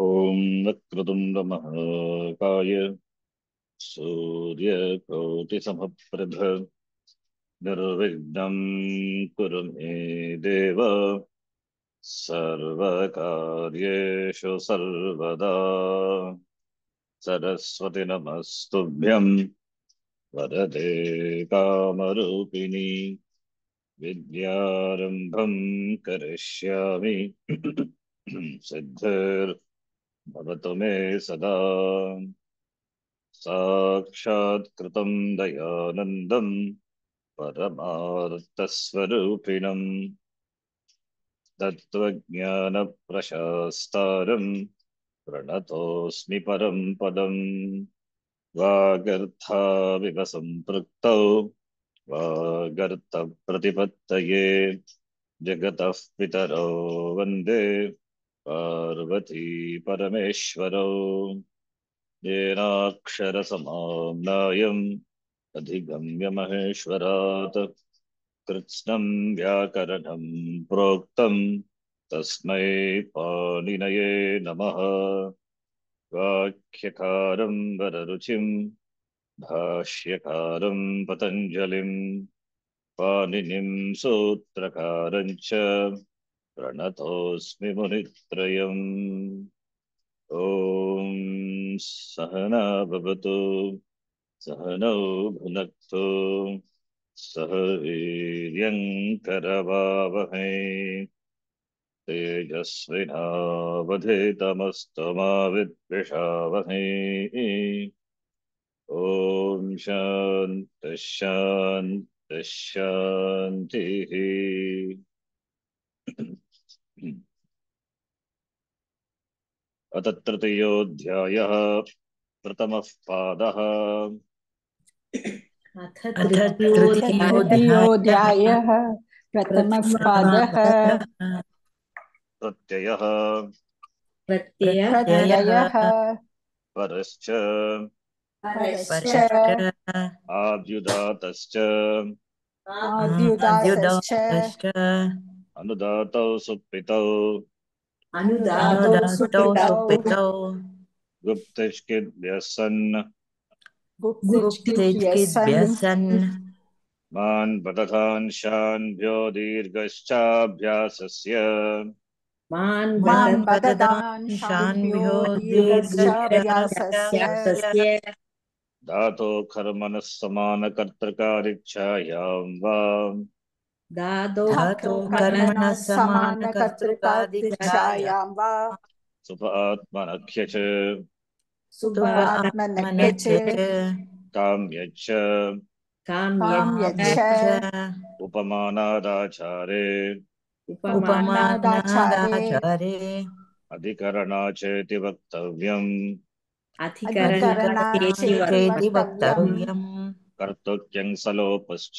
ॐ वक्रतुण्डमहाकाय सूर्यकोटिसमप्रभ निर्विघ्नं कुरु मे देव। सर्वकार्येषु सर्वदा। सरस्वति नमस्तुभ्यं। वरदे कामरूपिणी। विद्यारम्भं करिष्यामि। सिद्धिर्भवतु मे सदा। साक्षात्कृतं दयानन्दं परमार्थस्वरूपिणम्। तत्त्वज्ञानप्रशास्तारं प्रणतोऽस्मि परं पदम्। वागर्थाविव सम्पृक्तौ वागर्थप्रतिपत्तये जगतः पितरौ वंदे। पार्वती परमेश्वरौ। येनाक्षरसमाम्नायम् अधिगम्य महेश्वरात् कृत्स्नं व्याकरणं प्रोक्तं तस्मै पाणिनये नमः। वाक्यकारं वररुचिं, भाष्यकारं पतञ्जलिं, पाणिनिं सूत्रकारं च प्रणतोऽस्मि मुनित्रयम् ॐ सहना भवतु सहनौ भुनक्तु सह वीर्यङ्करवावहै ॐ शान्तिः शान्तिः शान्तिः। अथ तृतीयोऽध्यायः प्रथमः पादः। अथ अथ तृतीयोऽध्यायः प्रथमः पादः। प्रत्ययः। प्रत्ययः। प्रत्ययः परश्च। आद्युदातश्च। आद्युदातश्च। अनुदातौ सुप्रितौ। अनुदातौ अनुदातौ सुकृतौ सुप्रितौ गुप्तिष्किद्भ्यः सन् गुप्तिज्ञः गुप्तिज्ञः सन् मान् दीर्घश्चाभ्यासस्य मान् मान् वदत् दीर्घश्चाभ्यासस्य। धातो कर्मणः समानकर्तृकारिच्छायां वा धातो कर्मणः समानकर्तृकादिच्छायां वा। सुप आत्मनख्यच सुप सुभात् आत्मनश्च काम्यच्च। काम्यच्च। काम्यच्च। उपमानादाचारे। उपमानादाचारे। उपमानादाचारे अधिकरणाचेति वक्तव्यम्। अधिकरणाचेति अधिकरणाचेति वक्तव्यम्। वक्तव्यम्। कर्तृक्यं सलोपश्च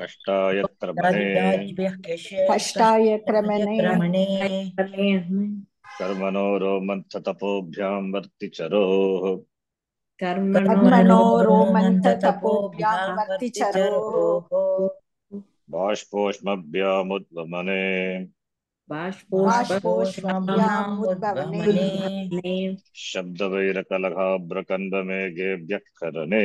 कष्टाय क्रमणे कष्टाय क्रमणे क्रमणे कर्मणो रोमन्थतपोभ्यां वर्तिचरोः कर्मणो रोमन्थतपोभ्यां वर्तिचरोः बाष्पोष्मभ्यामुद्वमने बाष्पोष्मभ्याम् उद्भवने शब्दवैरकलहाब्रकन्वमेघेभ्यः करणे शब्दवैरकलाब्रकण्वमेघेभ्यः करणे।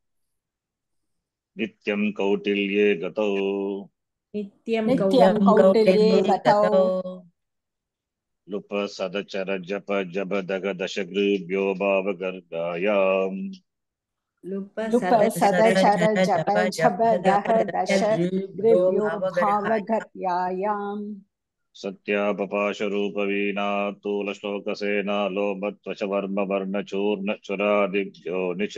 नित्यं कौटिल्ये गतौ। नित्यं नित्यं कौटिल्ये गतौ। लुप सदचर जप जब दग दशगृभ्यो भावगर्गायाम् लुप सदचर जप दह सत्यापपाशरूपवीणा तूलश्लोकसेना निच सत्यापपाशरूपवीणा तूलश्लोकसेना लोभवर्णचूर्णचुरादिभ्यो निच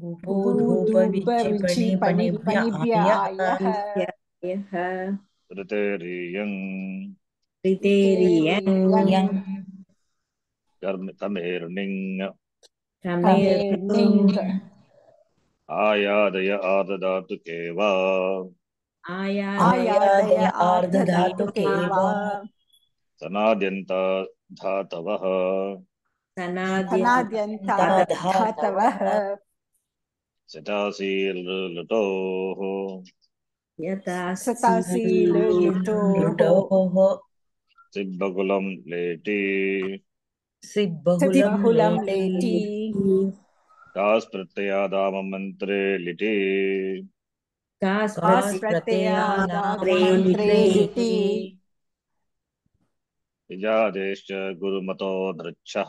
भूधूपविचिपणिभ्य आयः। यः ऋतेरियम् त्रितेरियं कर्म तमेर्निङ् तमेर्निङ् आयादय आददातु केवा आयादय आर्धधातुके वा सनाद्यन्ता धातवः धनाद्यन्तात् धातवः सटासीलुटोः यथा सतासील लुटोः सिब्बकुलं लेटि। सिद्बहुलं लेटि। कास् प्रत्ययादाममन्त्रे लिटि। कास् कास् प्रत्ययादामन्त्रे लिटि। इजादेश्च गुरुमतो दृक्षः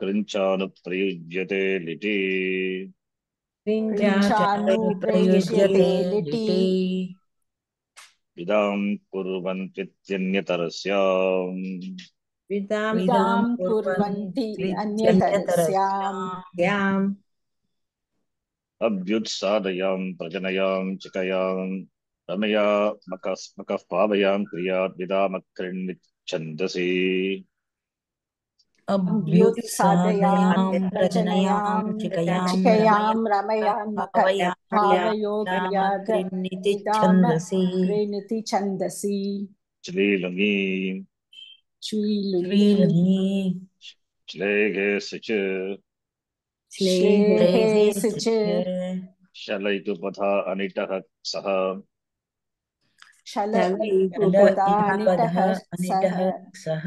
कृञ्चानुप्रयुज्यते लिटि। कृञ्चानुप्रयुज्यते लिटि। विदां कुर्वन्ति अन्यतरस्याम् याम् अभ्युत्सादयां प्रजनयां चिकयां रमया मकस्मकः पावयां क्रियात् विदामकृण्छन्दसि अभ्युत्सादयां प्रजनयां चिकयां रमयां भावयोग्याद् विदाम गृणीति छन्दसि श्लीलुङि श्रीलुङि श्लेघे सिच श्लेहे सिच शलयितु अनिटः सः। शलपदानिटः सः।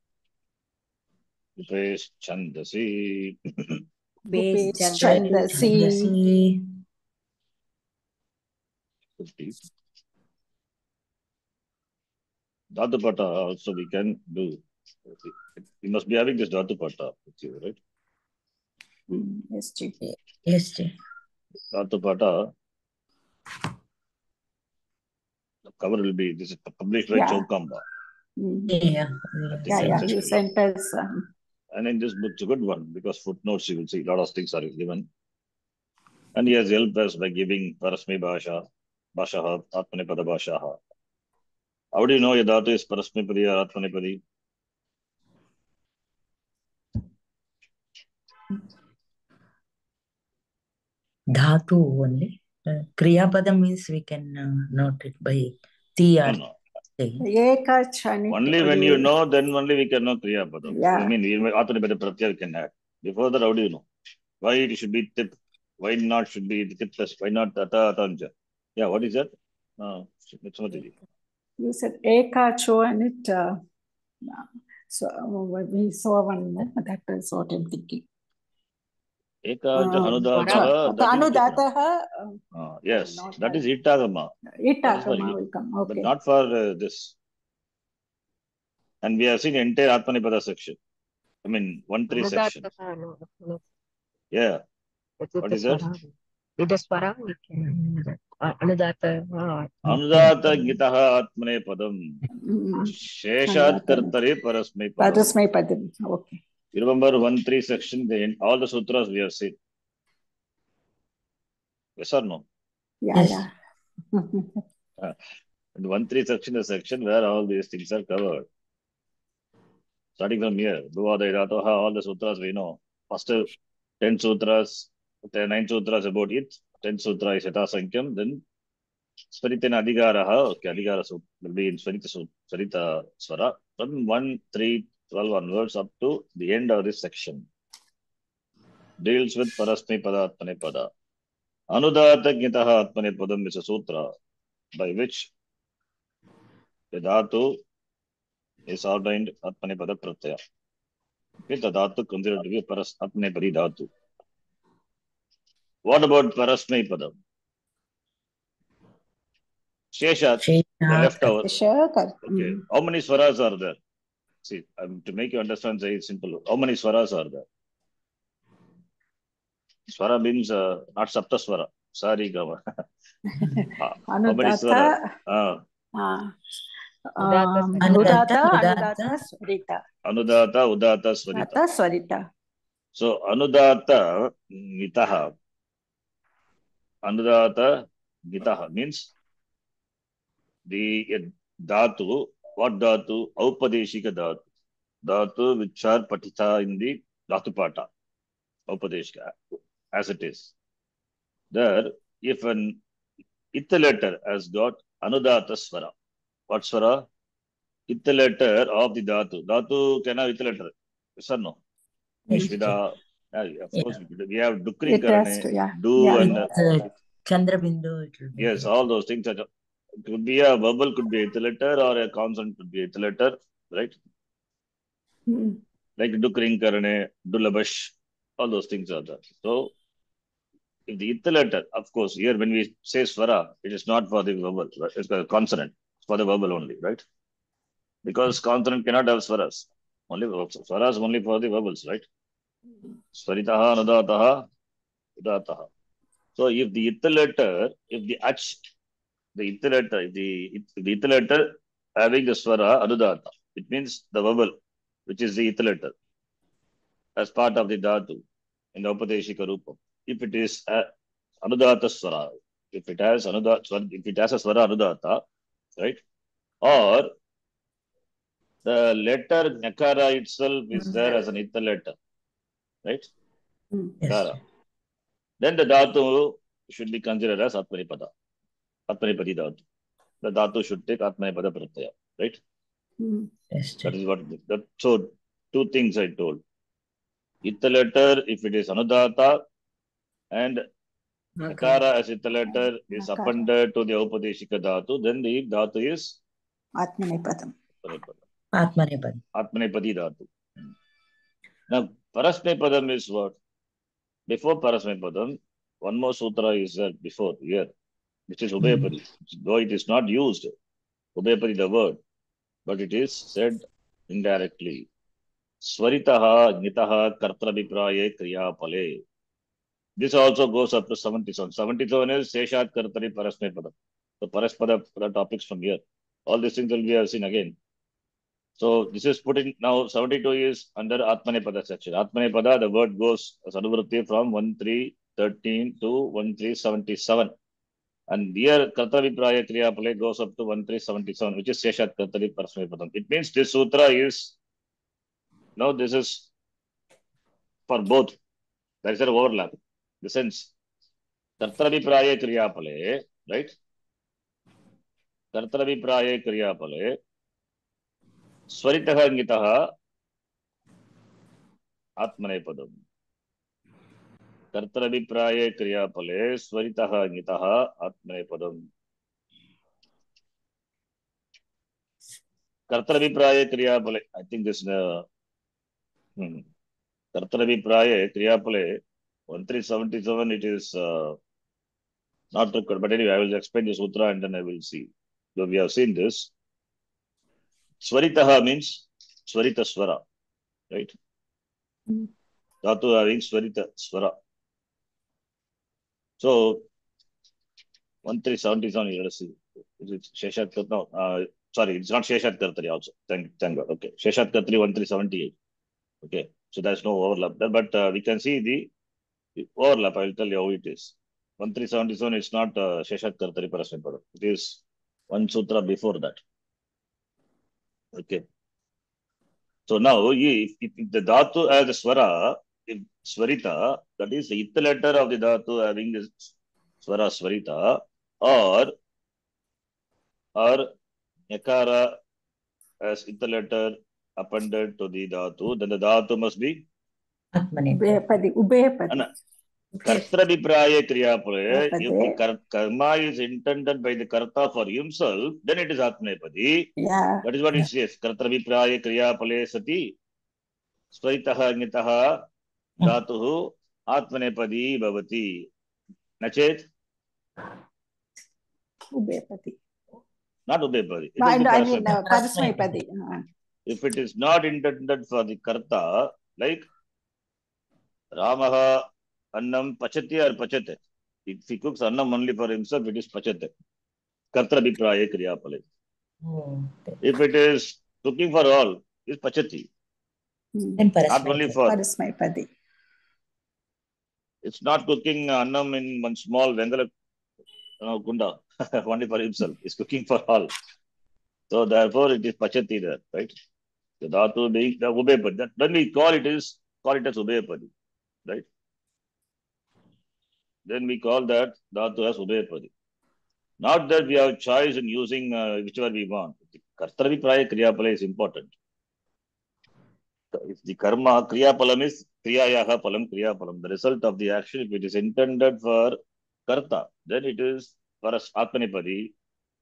Upeschandasi. Dhatu Dhatupata also we can do. You must be having this dhatu Dhatupata with you, right? Hmm, yes, Jay. Yes, Jay. Dhatupata. The cover will be, this is published by yeah. Chokamba. Hmm. Yeah. Yeah, yeah. He sent us um, and in this book, it's a good one because footnotes you will see a lot of things are given. And he has helped us by giving Parasmi Bhasha, Bhashaha, Atmanipada Bhashaha. How do you know your dhatu is Parasmipadi or Atmanipadi? Dhatu only. Uh, Kriyapadam means we can uh, note it by T No, no. Only when you know, then only we can know Kriya Padam. Yeah. I mean, Atmanipata Pratyaya can add. Before that, how do you know? Why it should be tip? Why not should be tip plus? Why not tata atanja? Yeah, what is that? Uh. You said Ekacho and it, uh, so uh, we saw one, uh, that is what I'm thinking. Uh, uh, Uh, Itagama you. will come, but okay. not for uh, this. And we have seen entire Atmanipada section. I mean, one three section. Yeah. What is that? swara. With the swara, we can uh, Anudata. uh, Mm. You remember one three section, the end, all the sutras we have seen. Yes or no? Yeah, Yes. yeah. And one three section is section where all these things are covered. Starting from here, Duvada Idatoha, all the sutras we know. First uh, 10 sutras, the 9 sutras about it, 10 sutra is Yata Sankyam, then Svaritena Adhigaraha, okay, Adhigara Sutra will be in Svarita, Svarita Swara, from 1, 3, 12 onwards up to the end of this section. Deals with Parasmi Pada Atmane Pada. Anudata Gitaha Atmane Padam is a sutra by which the dhatu is ordained Atmanepada Pratyaya. Okay, the dhatu considered to be a paras Atmanepadi dhatu. What about Parasmai Padam? Sheshat, the Shesha, left over. Okay, how many swaras are there? See, um, to make you understand, say it's simple. How many swaras are there? Swara means uh, not Saptaswara. Sorry, Gama. Ah, how many swara? Anudata, Ah, uh, Udata, um, Anudata, Udata, Udata, Anudata, Swarita. Anudata, Udata, Swarita. Udata, Swarita. So Anudata Gitaha. Anudata Gitaha means the uh, dhatu, what dhatu? Aupadeshika dhatu. Dhatu which are patita in the dhatu pata. Aupadeshika, as it is. There, if an ith letter has got Anudata Swara. What Swara? Ith letter of the dhatu. Dhatu can have ith letter. Yes or no? Yes, Vishvida, yeah, of Yeah. course, we have It Dukri has to, Karane, yeah. do Yeah. and With uh, Chandrabindu, it will be. yes, all those things. Are, it could be a verbal, could be a letter, or a consonant could be a letter, right? Mm. Like Dukring Karane, Dulabash, all those things are there. So, if the ith letter, of course, here when we say Swara, it is not for the verbal, right? it's a consonant, it's for the verbal only, right? Because consonant cannot have Swaras. Only Swaras only for the verbals, right? Swaritaha, Anudataha, Udataha. So if the ith letter, if the ach, the ith letter, the, if the ith having the swara uh, anudata, it means the vowel, which is the ith letter, as part of the dhatu in the Upadeshika Rupa. If it is uh, a anudata swara, if it has anudata, if it has a swara anudata, right? Or the letter nakara itself is mm-hmm. there as an ith letter, right? Mm. Yes. Kara. Then the dhatu should be considered as Atmanipada. Atmanipadi dhatu. The dhatu should take Atmanipada pratyaya, right? Mm. Yes, That is what, that, so two things I told. Ith letter, if it is Anudata, and Nakara as ith letter is Nakara. appended to the Upadeshika dhatu, then the dhatu is Atmanepadam. Atmanipada. Atmanepad. Atmanipadi dhatu. Now, Parasmapadam is what? Before Parasmapadam, one more sutra is there before here, which is Ubhayapadi. Though it is not used, Ubhayapadi the word, but it is said indirectly. Swaritaha Nitaha Kartrabipraye Kriyapale. This also goes up to 77. 77 is Seshat Kartari Parasmapadam. The Paraspada topics from here. All these things will be seen again. So this is put in now 72 is under Atmanepada section. Atmanepada, the word goes as from 1313 to 1377. And here Kartavipraya Kriyapale goes up to 1377, which is Seshat Kartari Parasmapadam. It means this sutra is now this is for both. There is an overlap. The sense कर्तव्यप्राये क्रियापले right कर्तव्यप्राये क्रियापले स्वरितः अङ्गितः आत्मनेपदम् कर्तव्यप्राये क्रियापले स्वरितः आत्मनेपदम् कर्तव्यप्राये क्रियापले I think this uh, hmm. कर्तव्यप्राये क्रियापले 1377 it is uh, not required but anyway I will explain the sutra and then I will see so we have seen this Swaritaha means Swarita Swara right Hmm. Dhatu having Swarita Swara So, one is seventy seven ಎರಡು C ಶೇಷಾದ್ಕರ್ sorry it's not ಶೇಷಾದ್ಕರ್ three also thank thank okay. So there's no overlap there but uh, we can see the overlap. I'll tell you how it is. 1377 is not uh, sheshat kartari it is one sutra before that. Okay. So now if, if the dhatu as the swara if swarita that is the ith letter of the dhatu having this swara swarita or or yakara as ith letter appended to the dhatu then the dhatu must be. Ubhayapadi, Ubhayapadi. Anna. Kartravipráye Kriyapale, if the karma is intended by the karta for himself, then it is Atmanepadi. Yeah, That is what Yeah. it says. Kartravipráye Kriyapale sati स्वरितः ङितः धातुः आत्मनेपदी भवति न चेत् Ubhayapadi. not उभयपदी It is I the I mean, parasmapadi. uh, Parasmaipadi. uh, if it is not intended for the karta, like Ramaha annam pachati or pachate. If he cooks annam only for himself, it is pachate. Kartra vipraya kriyapale. Oh, If it is cooking for all, it is pachati. hmm, then Not only Parasmaipadi. for, Parasmaipadi. It's not cooking annam in one small vengala you know, kunda, only for himself. It's cooking for all. So therefore, it is pachati there, right? The dhatu being the ubepadi. That when we call it is call it as ubepadi, right? Then we call that dhatu as ubepadi. Not that we have choice in using uh, whichever we want. Kartavi praya kriyapala is important. If the karma kriyapalam is kriyayaha palam kriyapalam, the result of the action, if it is intended for karta, then it is for us atmanipadi,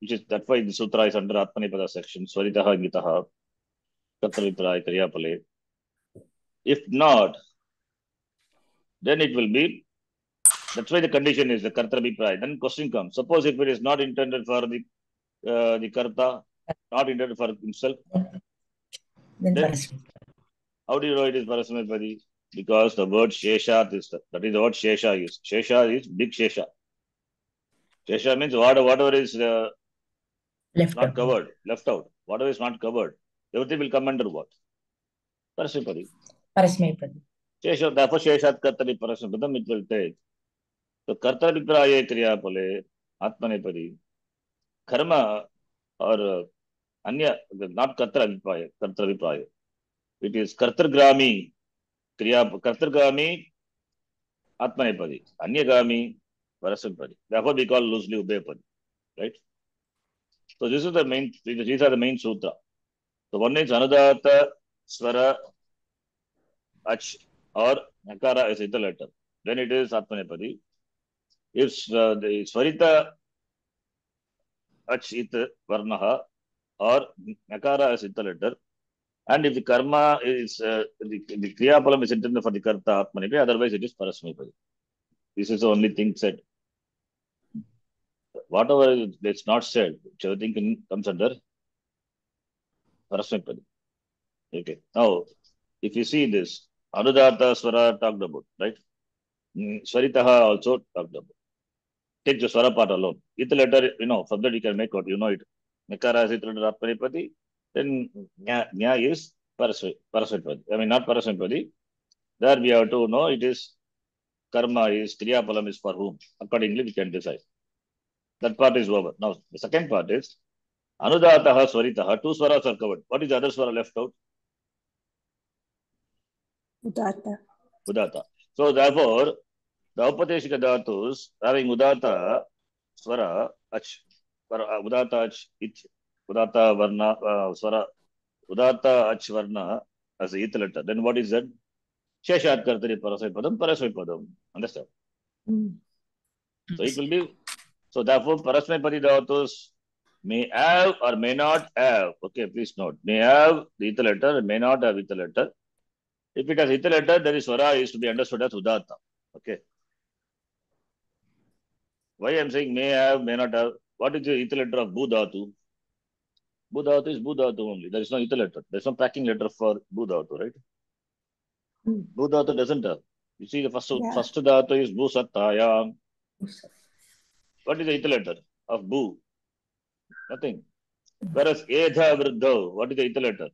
which is that's why the sutra is under atmanipada section. Swaritaha gitaha kartavipraya kriyapale. If not, then it will be. That's why the condition is the kartavipraya. Then question comes. Suppose if it is not intended for the uh, the karta, not intended for himself, Then Then- how do you know it is Parasamapadi? Because the word Shesha is the, that is what Shesha is. Shesha is big Shesha. Shesha means whatever, whatever is uh, Left not out. covered, left out. Whatever is not covered, everything will come under what? Parasamapadi. Parasmaipadi. Shesha, therefore Sheshat Kartari Parasamapadam it will take. So Kartari Praye Kriyapale Atmanepadi. Karma or uh, Anya, not Kartara Vipraya. It is Kartargrami Parasampadi. Therefore we call loosely Ubepadi. Right? So this is the main, these are the main sutra. So one is Anudata Swara Ach or Nakara is the letter. Then it is Atmanepadi. If uh, the Swarita Ach it Varnaha or Nakara is the letter. And if the karma is, uh, the, the Kriyapalam is intended for the Karta Atmanepadi, otherwise it is Parasmepadi. This is the only thing said. Whatever is not said, everything can, comes under Parasmepadi. Okay. Now, if you see this, Anudata Swara talked about, right? Mm, Swaritaha also talked about. Take the Swara part alone. It letter, you know, from that you can make out, you know it. Nikara is it letter Atmanepadi, then Nya, Nya is Parasvepadi. I mean, not Parasvepadi. There we have to know it is karma is Kriyapalam is for whom. Accordingly, we can decide. That part is over. Now, the second part is Anudataha Swaritaha. Two swaras are covered. What is the other swara left out? Udata. Udata. So, therefore, The Upateshika dhatus having Udata, Swara, Ach, Udata, Ach, Ich, Udata, Varna, uh, Swara, Udata, Ach, Varna as the eighth letter. Then what is that? Sheshat Kartari Parasai Padam, Parasai Padam. Understand? Mm. So it will be, so therefore Parasmai Padi dhatus may have or may not have, okay, please note, may have the ether letter, may not have ether letter. If it has ether letter, then the swara is to be understood as udata. Okay. Why I'm saying may have, may not have. What is the ether letter of Budhatu? Budhatu is Budhatu only. There is no ether letter. There is no packing letter for Budhatu, right? Hmm. Budhatu doesn't have. You see, the first Yeah. first dhatu is Bhusattayam. What is the ether letter of Bhu? Nothing. Whereas Edha Vriddho, what is the ether letter?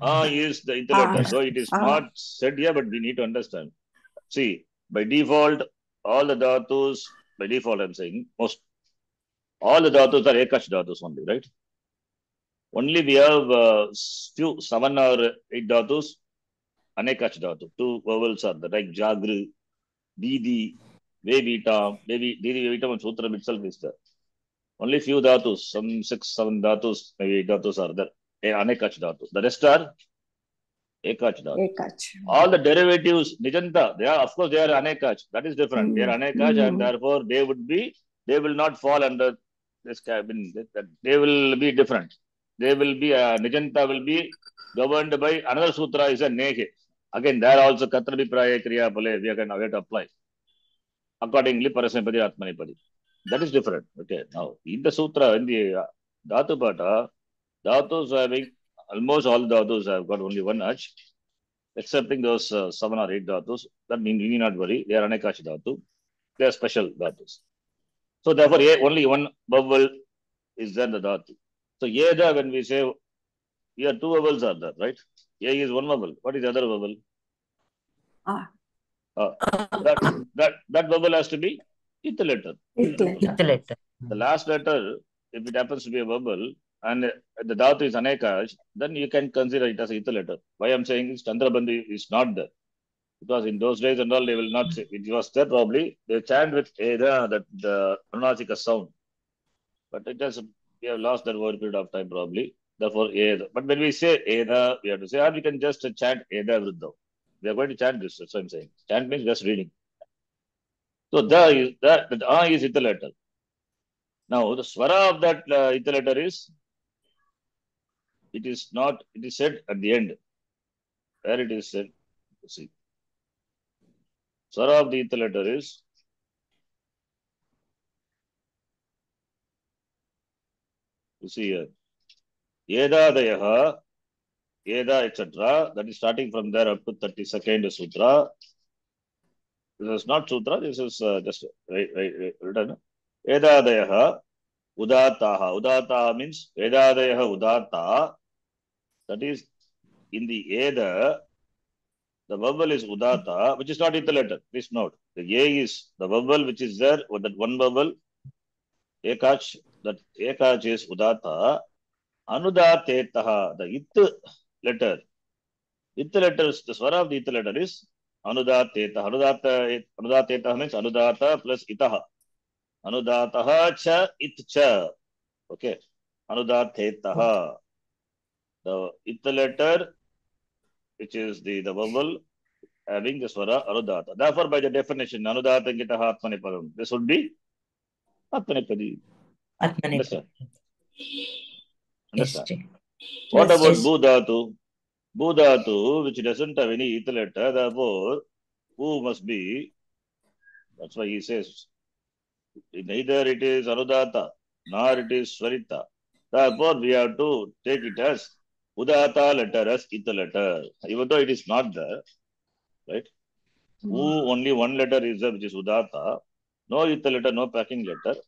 Ah is the ether letter. Ah. So it is Ah. not said here, but we need to understand. See, by default, all the dhatus, by default, I'm saying, most, all the dhatus are Ekash dhatus only, right? Only we have uh, few, seven or eight dhatus, Anekash dhatu. Two vowels are there, like Jagru, Didi, Vevitam, Devi, Didi Vevitam and Sutram itself is there. Only few dhatus, some six, seven dhatus, maybe eight dhatus are there. Eh, Anekach dhatus. The rest are Ekach dhatus. Ekach. All the derivatives, Nijanta, they are, of course, they are Anekach. That is different. mm. They are Anekach mm. and Mm. therefore they would be, they will not fall under this cabin. They will be different. They will be, uh, Nijanta will be governed by another sutra is a Nehe. Again, there also Katrabi Praya Kriya Pale, we are going to apply. Accordingly, Parasamapadi, Atmanipadi. That is different. Okay. Now, in the sutra, in the uh, Dhatu Pata, Dhatus having almost all dhatus have got only one ach, excepting those uh, seven or eight dhatus. That means we need not worry. They are anekash dhatu. They are special dhatus. So therefore, a, only one vowel is there in the dhatu. So yeda, when we say here two vowels are there, right? A is one vowel. What is the other vowel? Ah. Uh, that, that, that vowel has to be it letter. It letter. The letter. The last letter, if it happens to be a vowel and the dhatu is anekash, then you can consider it as a letter. Why I'm saying is Chandrabandhu is not there. Because in those days and all, they will not say, it was there probably, they chant with Eda, that the pronouncika sound. But it has, we have lost that over a period of time probably. Therefore, eh, Eda. But when we say eh, Eda, we have to say, or we can just chant Eda Vriddha. We are going to chant this, that's what I'm saying. Chant means just reading. So the ah is that the A is the letter. Now the swara of that uh, letter is it is not it is said at the end. Where it is said, see. Swara of the letter is you see here. Yedadayaha, Yeda, etc. That is starting from there up to 32nd Sutra. This is not Sutra, this is uh, just right, right, right, written. Vedadayaha Udataha. Udataha means Vedadayaha Udata. That is in the Eda, the vowel is Udata, which is not in the letter. Please note. The A is the vowel which is there, or that one vowel. Ekach, that Ekach is Udata. Anudatetaha, the It letter. It letter, the swara of the It letter is Anudateta. Anudata, Anudateta means Anudata plus Itaha. Anudataha cha it cha. Okay. Anudatetaha. The it letter, which is the, the vowel uh, having the swara uh, Anudata. Therefore, by the definition, Anudata Gitaha Atmanipadam. This would be Atmanipadi. Atmanipadi. Understand? Understand? What Yes, about yes. Budhatu? Budhatu, which doesn't have any ether letter, therefore, who must be, that's why he says, neither it is Anudata, nor it is Swarita. Therefore, we have to take it as Udata letter as ether letter, even though it is not there, right? Mm. Who only one letter is there, which is Udata, no ether letter, no packing letter.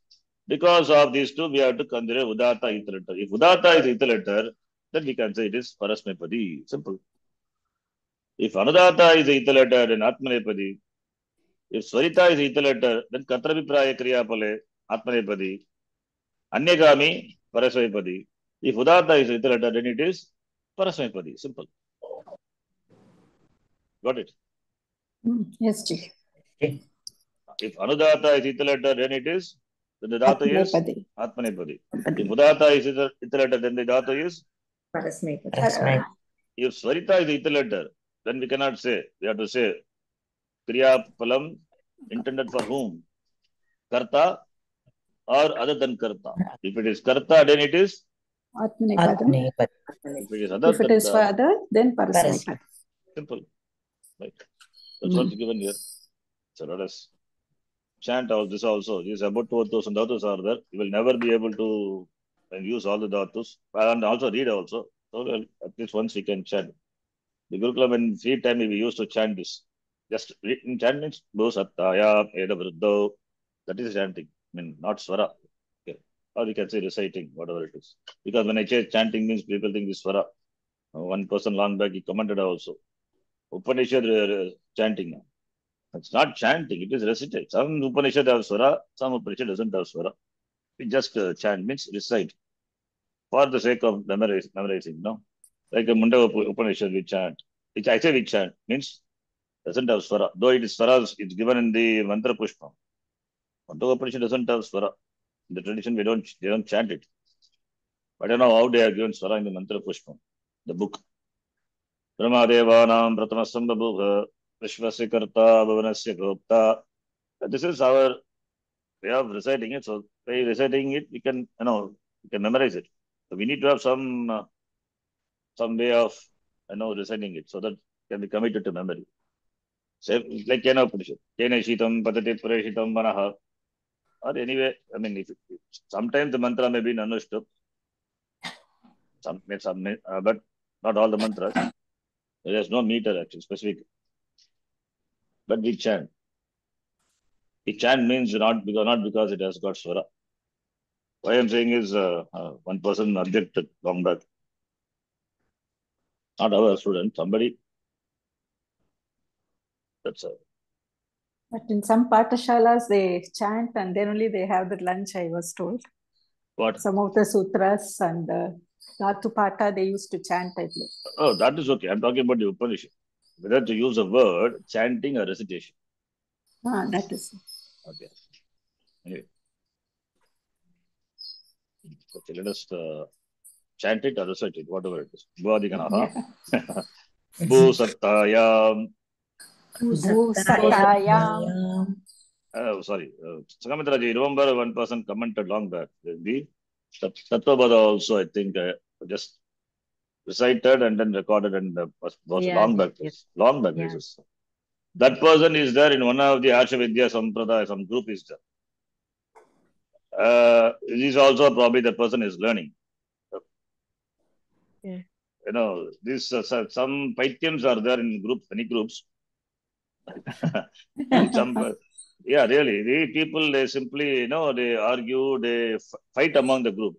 Because of these two, we have to consider Udata ether letter. If Udata is ether letter, then we can say it is Parasmepadi. Simple. If Anudata is ether letter, then Atmanepadi. If Swarita is ether letter, then Katravipraya Kriyapale, Atmanepadi. Anyagami, Parasmepadi. If Udata is ether letter, then it is Parasmepadi. Simple. Got it? Hmm. Yes, Ji. Okay. If Anudata is Italata, then it is, then the Dhatu is Atmanepadi. If Udata is Italata, then the Dhatu is, Parasmepadi. Uh, if Swarita is Italata, then we cannot say, we have to say, Kriya Palam intended for whom? Karta or other than Karta. If it is Karta, then it is, Atmanepadam. If it is other If it is for other, then Parasmepadi. Parasmepadi. simple. Right. That's what's given here. So let us chant all this also. These about 4,000 dhatus are there. You will never be able to use all the dhatus and also read also. So well, at least once we can chant. The Gurukulam in free time we used to chant this. Just read in chant means Bho Sattaya, Eda That is chanting. I mean, not swara. Or you can say reciting, whatever it is. Because when I say chanting means people think this swara. Uh, One person long back he commented also. Upanishad uh, chanting. now. It's not chanting, it is recited. Some Upanishad have swara, some Upanishad doesn't have swara. We just uh, chant means recite for the sake of memorize, memorizing. No, like a Munda Up- Upanishad we chant. Which I say we chant means doesn't have swara. Though it is swaras, it's given in the mantra pushpa. Munda Upanishad doesn't have swara. In the tradition, we don't they don't chant it. I don't know how they are given swara in the mantra pushpa, the book. Brahmadevanam Pratamasam Babhuha Vishwasya Karta Bhavanasya Gopta. This is our way of reciting it. So by reciting it, we can you know we can memorize it. So we need to have some uh, some way of you know reciting it so that can be committed to memory. So like Kena Upanishad, Kena Shitam Patati Purashitam Manaha or anyway i mean if, if sometimes the mantra may be understood some some uh, but not all the mantras there's no meter actually specific but we chant the chant means not because not because it has got swara. Why I'm saying is uh, uh, one person objected long back. Not our student, somebody. That's all. But in some Patashalas, they chant and then only they have the lunch, I was told. What? Some of the sutras and the Dhatu Pata, they used to chant, I believe. Oh, that is okay. I'm talking about the Upanishad. Whether to use a word, chanting or recitation. Ah, that is. Okay. Anyway. Okay, let us uh, chant it or recite it, whatever it is. Bhuadikanaha. Bhusattayam. Bhusatayam. Oh, sorry. Uh, Sagamitra ji, remember one person commented long back. The Tat- Tattvabada also, I think, uh, just recited and then recorded and uh, was, was Yeah, long back. yes. Long back. Yeah. Yes. That person is there in one of the Asha Vidya Sampradaya, some group is there. Uh, this is also probably the person is learning. Yeah. You know, this uh, some paityams are there in groups, many groups. Some, yeah, really, the people they simply, you know, they argue, they f- fight among the group.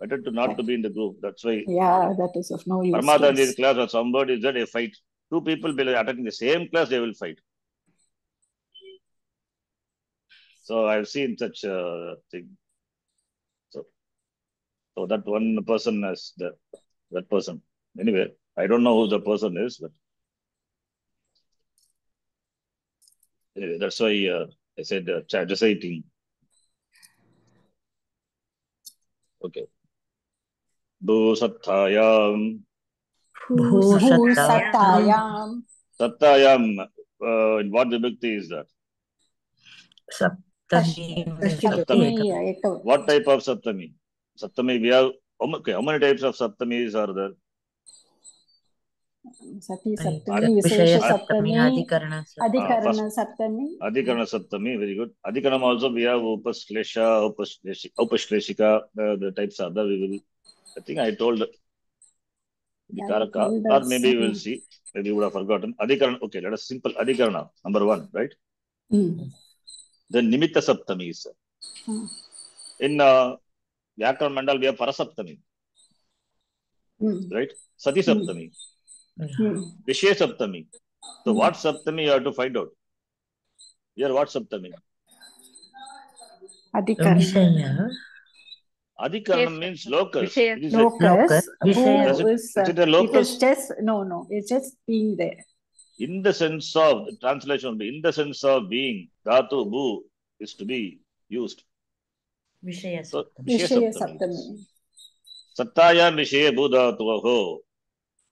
Better to not to be in the group. That's why Yeah, that is of no use. Parmatha in yes. this class or somebody is there, they fight. Two people will attending the same class, they will fight. So I've seen such a thing. So, so that one person has the that person. Anyway, I don't know who the person is, but that's why uh, I said uh, chat reciting. Okay. Bhusattayam. Bhusatayam. Sattayam. Uh, in what vibhakti is that? Saptami. Saptami, What type of Saptami? Saptami, we have, how okay, how many types of Saptamis are there? Adhikaranam also we have Upasklesha, Upaskleshika, Upaskleshika, the, the types are there. We will, I think I told the Yeah, Karaka, told or us, maybe we'll uh, see. Maybe you would have forgotten. Adhikarana, okay, let us simple. Adhikarana, number one, right? Mm. Then Nimitta Saptami is there. Hmm. In uh, Vyakaran Mandal, we have Parasaptami, Mm. right? Sati Hmm. Saptami, Mm. विशेष सप्तमी तो what Saptami you to find out your what सप्तमी अधिकरण अधिकरण means in the sense of translation in the sense of being धातु भू is to be used विषय सप्तमी सत्तायां विषये भूधातुः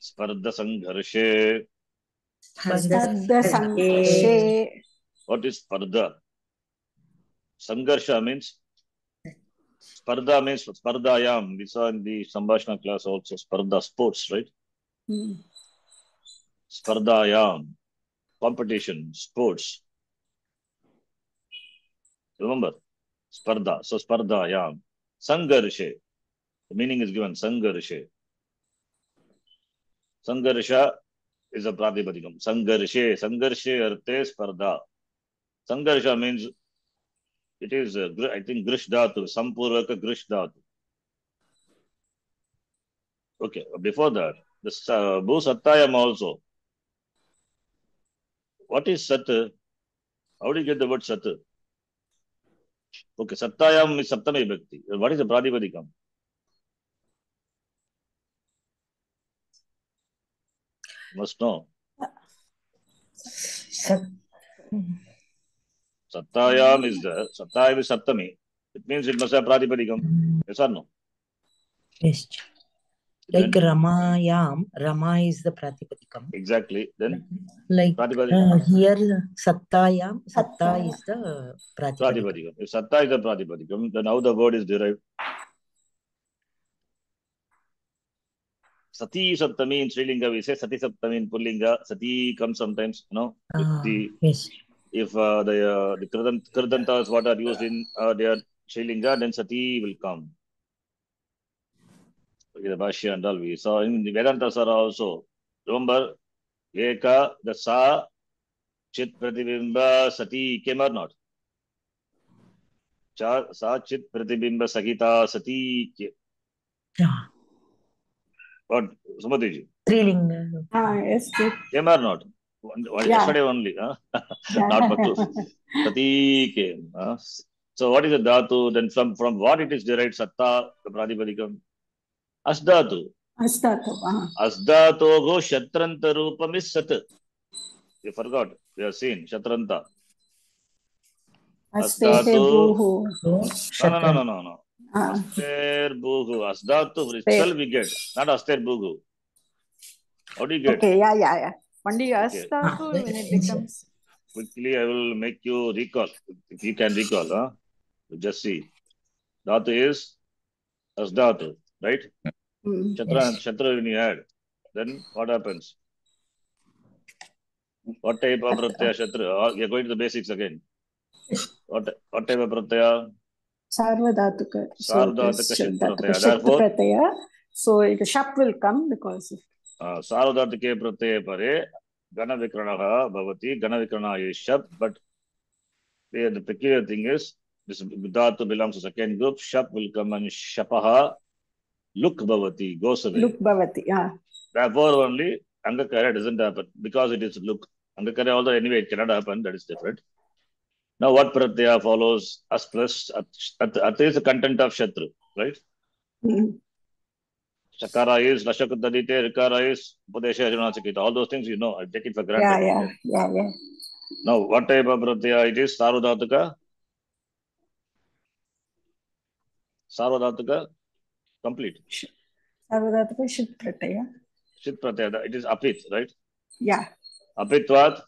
Spardha Sangharshe. Spadda Sankarshe. What is Spardha? Sangarsha means Spardha means Spardhayam. We saw in the Sambhashana class also Spardha sports, right? Hmm. Spardhayam. Competition, sports. Remember? Spardha. So Spardhayam. Sangarshe. The meaning is given Sangarshe. Sangarsha is a Pratipadikam. Sangarshe. Sangarshe arte Spardha. Sangarsha means it is, uh, I think, Grish Dhatu, Sampurvaka Grish Dhatu. Okay, before that, this uh, Bhu Sattayam also. What is Sat? How do you get the word Sat? Okay, Sattayam is Saptami Bhakti. What is the Pradipadikam? Must know. Sat. Sattayam is the Sattayam is Saptami. It means it must have Pradipadikam. Yes or no? Yes. Like then, Ramayam, Rama is the Pratipadikam. Exactly. Then Like uh, here Sattayam, Satta is the Pratipadikam. Pradipadikam. If Satta is the Pradipadikam, then how the word is derived? Sati Saptami in Sri Lanka, we say Sati Saptami in Pullinga. Sati comes sometimes, you know, if Ah, the yes. if uh, the uh, the Kridant, Kridantas what are used in uh, their Sri Lanka, then Sati will come. Okay, the Bhashya and all we saw in the Vedanta Sara also. Remember, Eka, the Sa, Chit Pratibimba, Sati came or not? Cha, Sa Chit Pratibimba Sakita Sati came. Yeah. What, Sumadiji? Strilinga. Ah, yes, good. Came or not? One- one- Yeah. Yesterday only, huh? Yeah. not Pattu. Sati came. Huh? So what is the dhatu? Then from, from what it is derived? Satta, the Pradipadikam. Asdhatu. Astatu. Ah. Asdhatogo Shatranta Rupam is Sat. You forgot. We have seen Shatranta. Astete Astatu. Bhuhu. So, No, no, no, no, no, no. Ah. Aster Bhugu. Asdhatu itself we get. Not Aster Bhugu. How do you get? Okay, yeah, yeah, yeah. Only Okay. Astatu when it becomes. Quickly, I will make you recall. If you can recall, huh? Just see. Dhatu is Asdhatu, right? Hmm. Chatra, Yes. Chatra when you add, then what happens? What type of pratyaya Chatra? Uh, You're going to the basics again. What, what type of pratyaya? Sarvadhatuka. So Sarvadhatuka Therefore- Pratyaya. So it, shap will come because of Uh, pare, Gana Vikranaha bhavati, Gana is Shap, but the, the peculiar thing is, this Dhatu belongs to second group, Shap will come and Shapaha, Luk bhavati, goes away. Luk Bhavati. Yeah. Therefore, only Angakara doesn't happen because it is look. Angakara, although anyway it cannot happen, that is different. Now, what pratyaya follows? As plus at, at, at is the content of Shatru, right? Hmm. Shakara is Lashakutadite, Rikara is Upadesha Janachakita. All those things you know. I take it for Yeah, granted. yeah, yeah, yeah. Now, what type of pratyaya it is? Sarvadhatuka? Sarvadhatuka? Complete. Sarvadhatuka Shit Pratyaya. Shit pratyaya. It is apit, right? Yeah. Apitvat,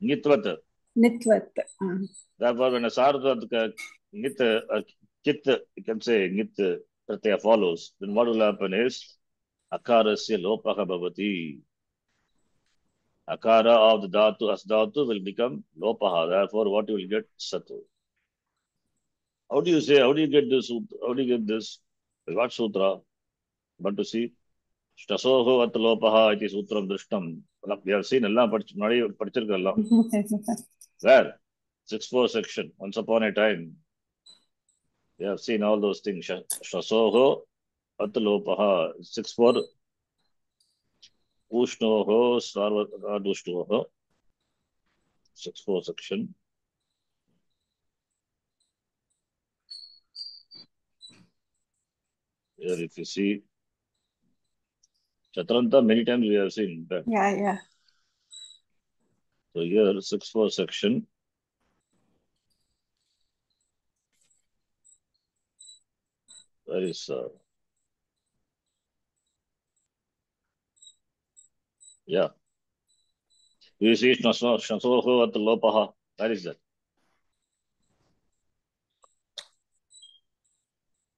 Nitvat. Nitvat. Ah. Therefore, when a Sarvadhatuka Nit, uh, Kit, you can say Nit pratyaya follows, then what will happen is Akarasya lopaha bhavati. Akara of the dhatu, asdhatu will become lopaha. Therefore, what you will get? Satu. How do you say, how do you get this? How do you get this? What sutra? But to see, at lopaha iti sutram drishtam. We have seen எல்லாம் படிச்சு முன்னாடி படிச்சிருக்கோம் எல்லாம் Where? 6-4 section. Once upon a time. We have seen all those things. Sh- Shasoho Atalopaha. 6-4. Ushnoho Sarvadushnoho. 6-4 section. Here if you see Chatranta many times we have seen that. Yeah, yeah. So here 6-4 section. Where is uh, yeah. You see Shnaso Shnasoho at Lopaha. Where is that?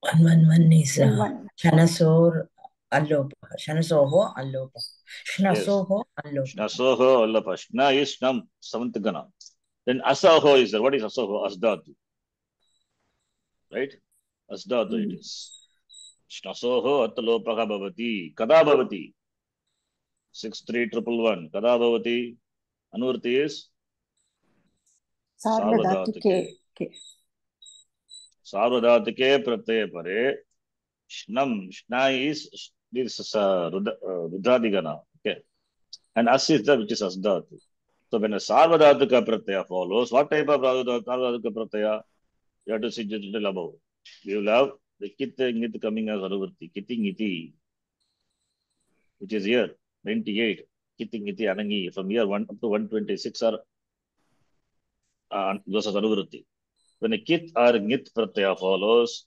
One, one, one is uh, One. Allopa. Shanasoho Allopa. Shnasoho Allopa. Shnasoho Allapa. Shna is Shnam seventh gana. Then Asaho is there. What is Asaho? Asdadu. Right? Asdadu it is. Shnasoho at Lopaha Bhavati. Kada Bhavati. Six three triple one. Kada Bhavati. Anurti is Sarvadhatike. Okay. सार्वधातुके प्रत्यय परे श्नम श्ना is this is uh, uh, okay and as is that which is asdhatu so when a sarvadhatuka pratyaya follows what type of sarvadhatuka pratyaya you have to see little above you will have the kit ngit coming as anuvarti kiting iti which is here 98 kiting iti anangi from here 1 up to 126 are uh, those are anuvarti when a kit or ngit pratyaya follows,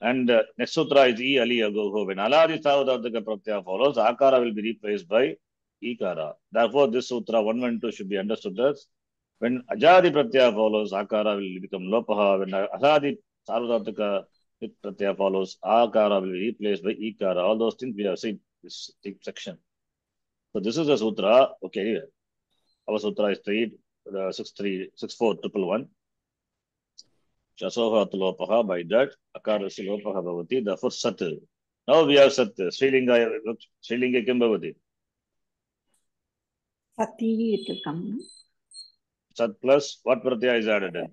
And uh, next is E Ali Agoho. When Aladi Savadhataka Pratyaya follows, Akara will be replaced by Ikara. Therefore, this sutra 112 should be understood as when Ajadi Pratyaya follows, Akara will become Lopaha. When Asadi Savadhataka Pratyaya follows, Akara will be replaced by Ikara. All those things we have seen this deep section. So this is a sutra. Okay, our sutra is 3, uh, 6, 3, 6, 4, triple one. Shasoha Atalopaha, by that, Akarasi Lopaha Bhavati, therefore Sat. Now we have Sat. Srilinga, Srilinga Kim Bhavati. Sati it will come. Sat plus what Pratyaya is added in?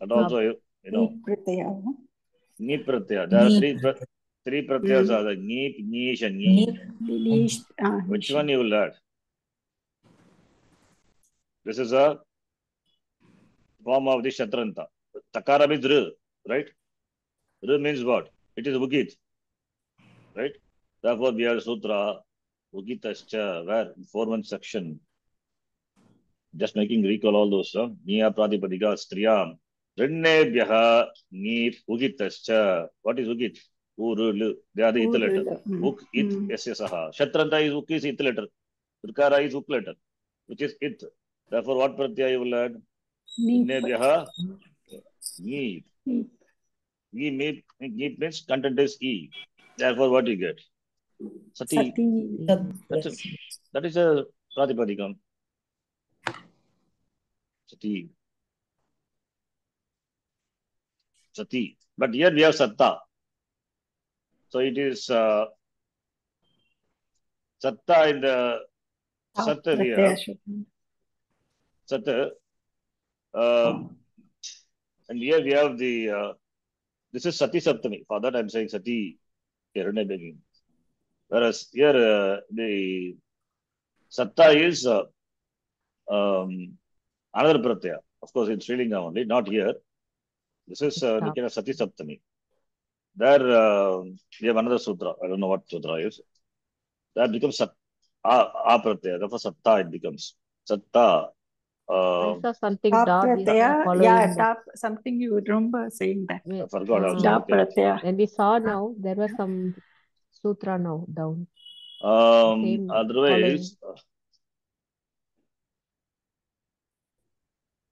And also, you know, Pratya. Neep Pratyaya. There are three, pra- three Pratyayas are the Neep, Neesh and Neep. Dilish. ah, Which one you will add? This is a form of the Shatranta. Takara means R, right? R means what? It is Ugit, right? Therefore, we have Sutra, Ugitascha, where 4 1 section. Just making recall all those. Huh? Niya Pratipadika Striyam. Rinnebhyaha Neep Ugitascha. What is Ugit? Uru, they are the ith letter. Mm. Uk, it, Mm. yes. Shatranta is uk is ith letter. Trikara is uk letter, which is it. Therefore, what pratyaya you will add? Neep. Neep. Neep. Neep, meep, means content is E. Therefore, what you get? Sati. Sati. That's a, That is a Pratipadikam. Sati. Sati. But here we have Satta. So it is uh, Satta in the Satta we Pratya have. should- Satta. Um, and here we have the, uh, this is Sati Saptami. For that I'm saying Sati Hiranya begging. Whereas here uh, the Satta is uh, um, another Pratyaya. Of course, in Sri Lanka only, not here. This is uh, Satta. looking at Sati Saptami. There uh, we have another sutra. I don't know what sutra is. That becomes Sat, a, a Pratyaya. Therefore, Satta it becomes. Satta. Um, I saw something down. Yeah, tap, something you remember saying that. Yes. I forgot. Also. Pratyaya. And we saw now there was some sutra now down. Um, otherwise,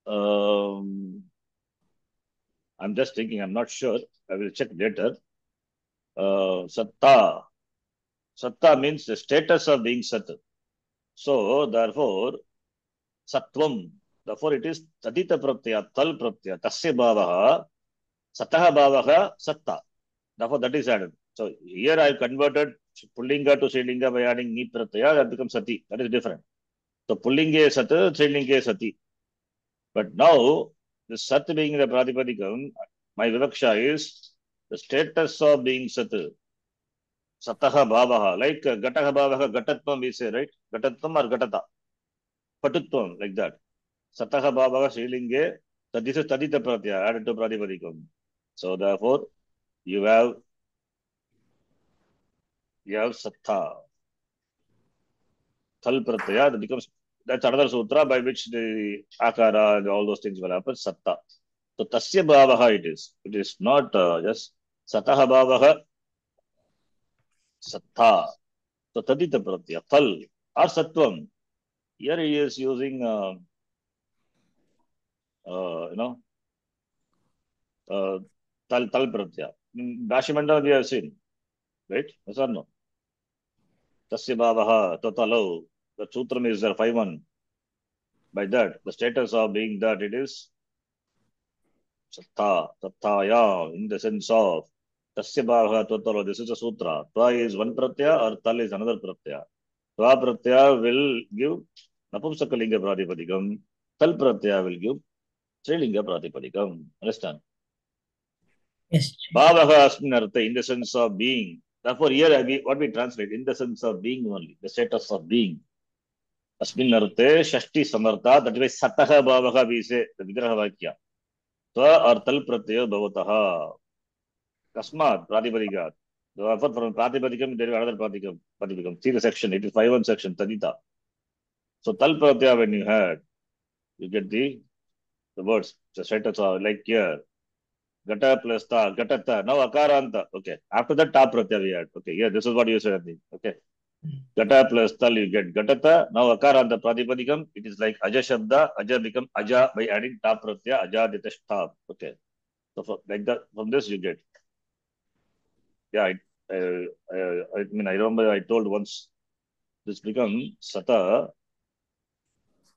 uh, um, I'm just thinking, I'm not sure. I will check later. Uh, satta. Satta means the status of being Sat. So, therefore, satvam. Therefore, it is tadita pratyaya, tal pratyaya, tasya bhavaha, satah bhavaha, satta. Therefore, that is added. So, here I converted pullinga to srilinga by adding ni pratyaya, that becomes sati. That is different. So, pullinge sat, srilinge sati. But now, the sat being the pratipadikam, my vivaksha is the status of being sat. Sataha bhavaha, like uh, gataha bhavaha, gatatvam we say, right? Gatatvam or gatata. Patutvam, like that. Sataha bhavaha, Srilinge, so this is tadita pratyaya, added to pratipadikam. So therefore, you have, you have sattha. Thal pratyaya, that becomes, that's another sutra by which the akara and all those things will happen, satta. So tasya bhavaha it is. It is not uh, just sataha bhavaha, sattha. So tadita pratyaya, thal or sattvam. Here he is using, uh, uh, you know, uh, tal tal pratyaya. In we have seen, right? Yes or no? Tasya bhavaha, tatalau. The sutram is there, 5-1. By that, the status of being that it is sattha, sattaya, in the sense of tasya bhavaha, tatalau. This is a sutra. Tva is one pratyaya or tal is another pratyaya. Tva pratyaya will give napumsakalinga pratipadikam. Tal pratyaya will give Srilinga pratipadikam. Understand? Yes. Bhavaha asmin artha, in the sense of being. Therefore, here we, what we translate, in the sense of being only, the status of being. Asmin arthe, shashti samartha, that is sataha bhavaha we say, the vigraha vakya. Tva or tal pratyaya bhavataha. Kasmat, pratipadika. Therefore, from pratipadikam, there is another pratikam, pratipadikam. See the section, it is 5-1 section, tadita. So, tal pratyaya when you had, you get the, the words, the status of, like here, Gata plus ta, gatata. Now akaranta. Okay. After that, ta pratyaya we had. Okay. Yeah, this is what you said. Okay. Gata plus tal, you get gatata. Now akaranta pratipadikam. It is like aja shabda. Aja become aja by adding ta pratyaya. Aja ditashta. Okay. So for, like that, from this you get. Yeah. Uh, I mean, I remember I told once this become sata.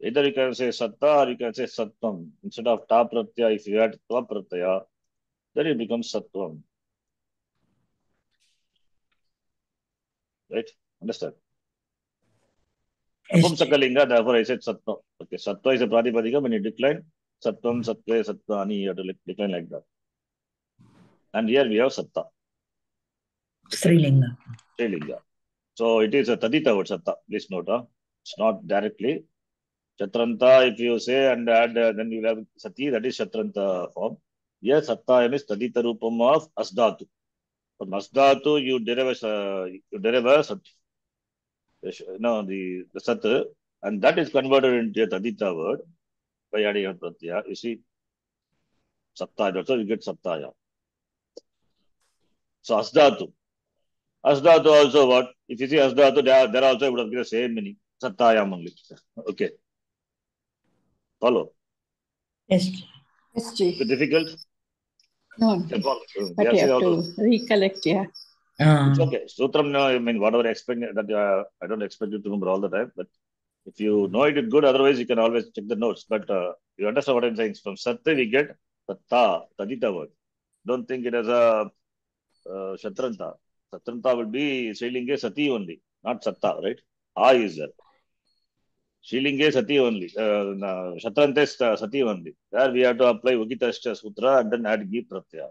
Either you can say satta or you can say sattam. Instead of ta pratyaya, if you add tva pratyaya, then it becomes sattvam. Right? Understand? Yes. Pumsakalinga, therefore I said sattva. Okay, sattva is a pratipadika. When you decline, sattvam, sattve, sattvani, you have to decline like that. And here we have satta, Srilinga. Srilinga. So it is a tadita word, satta. Please note, huh? it's not directly. Chatranta, if you say and add, uh, then you have sati, that is Chatranta form. Here, sattayam is tadita rupam of asdhatu. From asdhatu, you derive uh, you derive a sat. No, the, the sat, and that is converted into a tadita word by adding a pratyaya. You see, sattaya, how you get sattaya. So asdhatu. Asdhatu also what? If you see asdhatu, there, there also would have been the same meaning. Sattayam only. Okay. Follow. Yes. Yes, it difficult? No, follow. but Yeah, you have to recollect, yeah. Uh, It's okay. Sutram, no, I mean, whatever I expect that uh, I don't expect you to remember all the time, but if you know it, it's good. Otherwise, you can always check the notes. But uh, you understand what I'm saying? From Satta, we get Satta, Tadita word. Don't think it as a uh, Shatranta. Shatranta would be Srilinge Sati only, not Satta, right? A is there. Uh, is uh, Sati only. There we have to apply Ugitascha Sutra and then add Gi Pratyaya.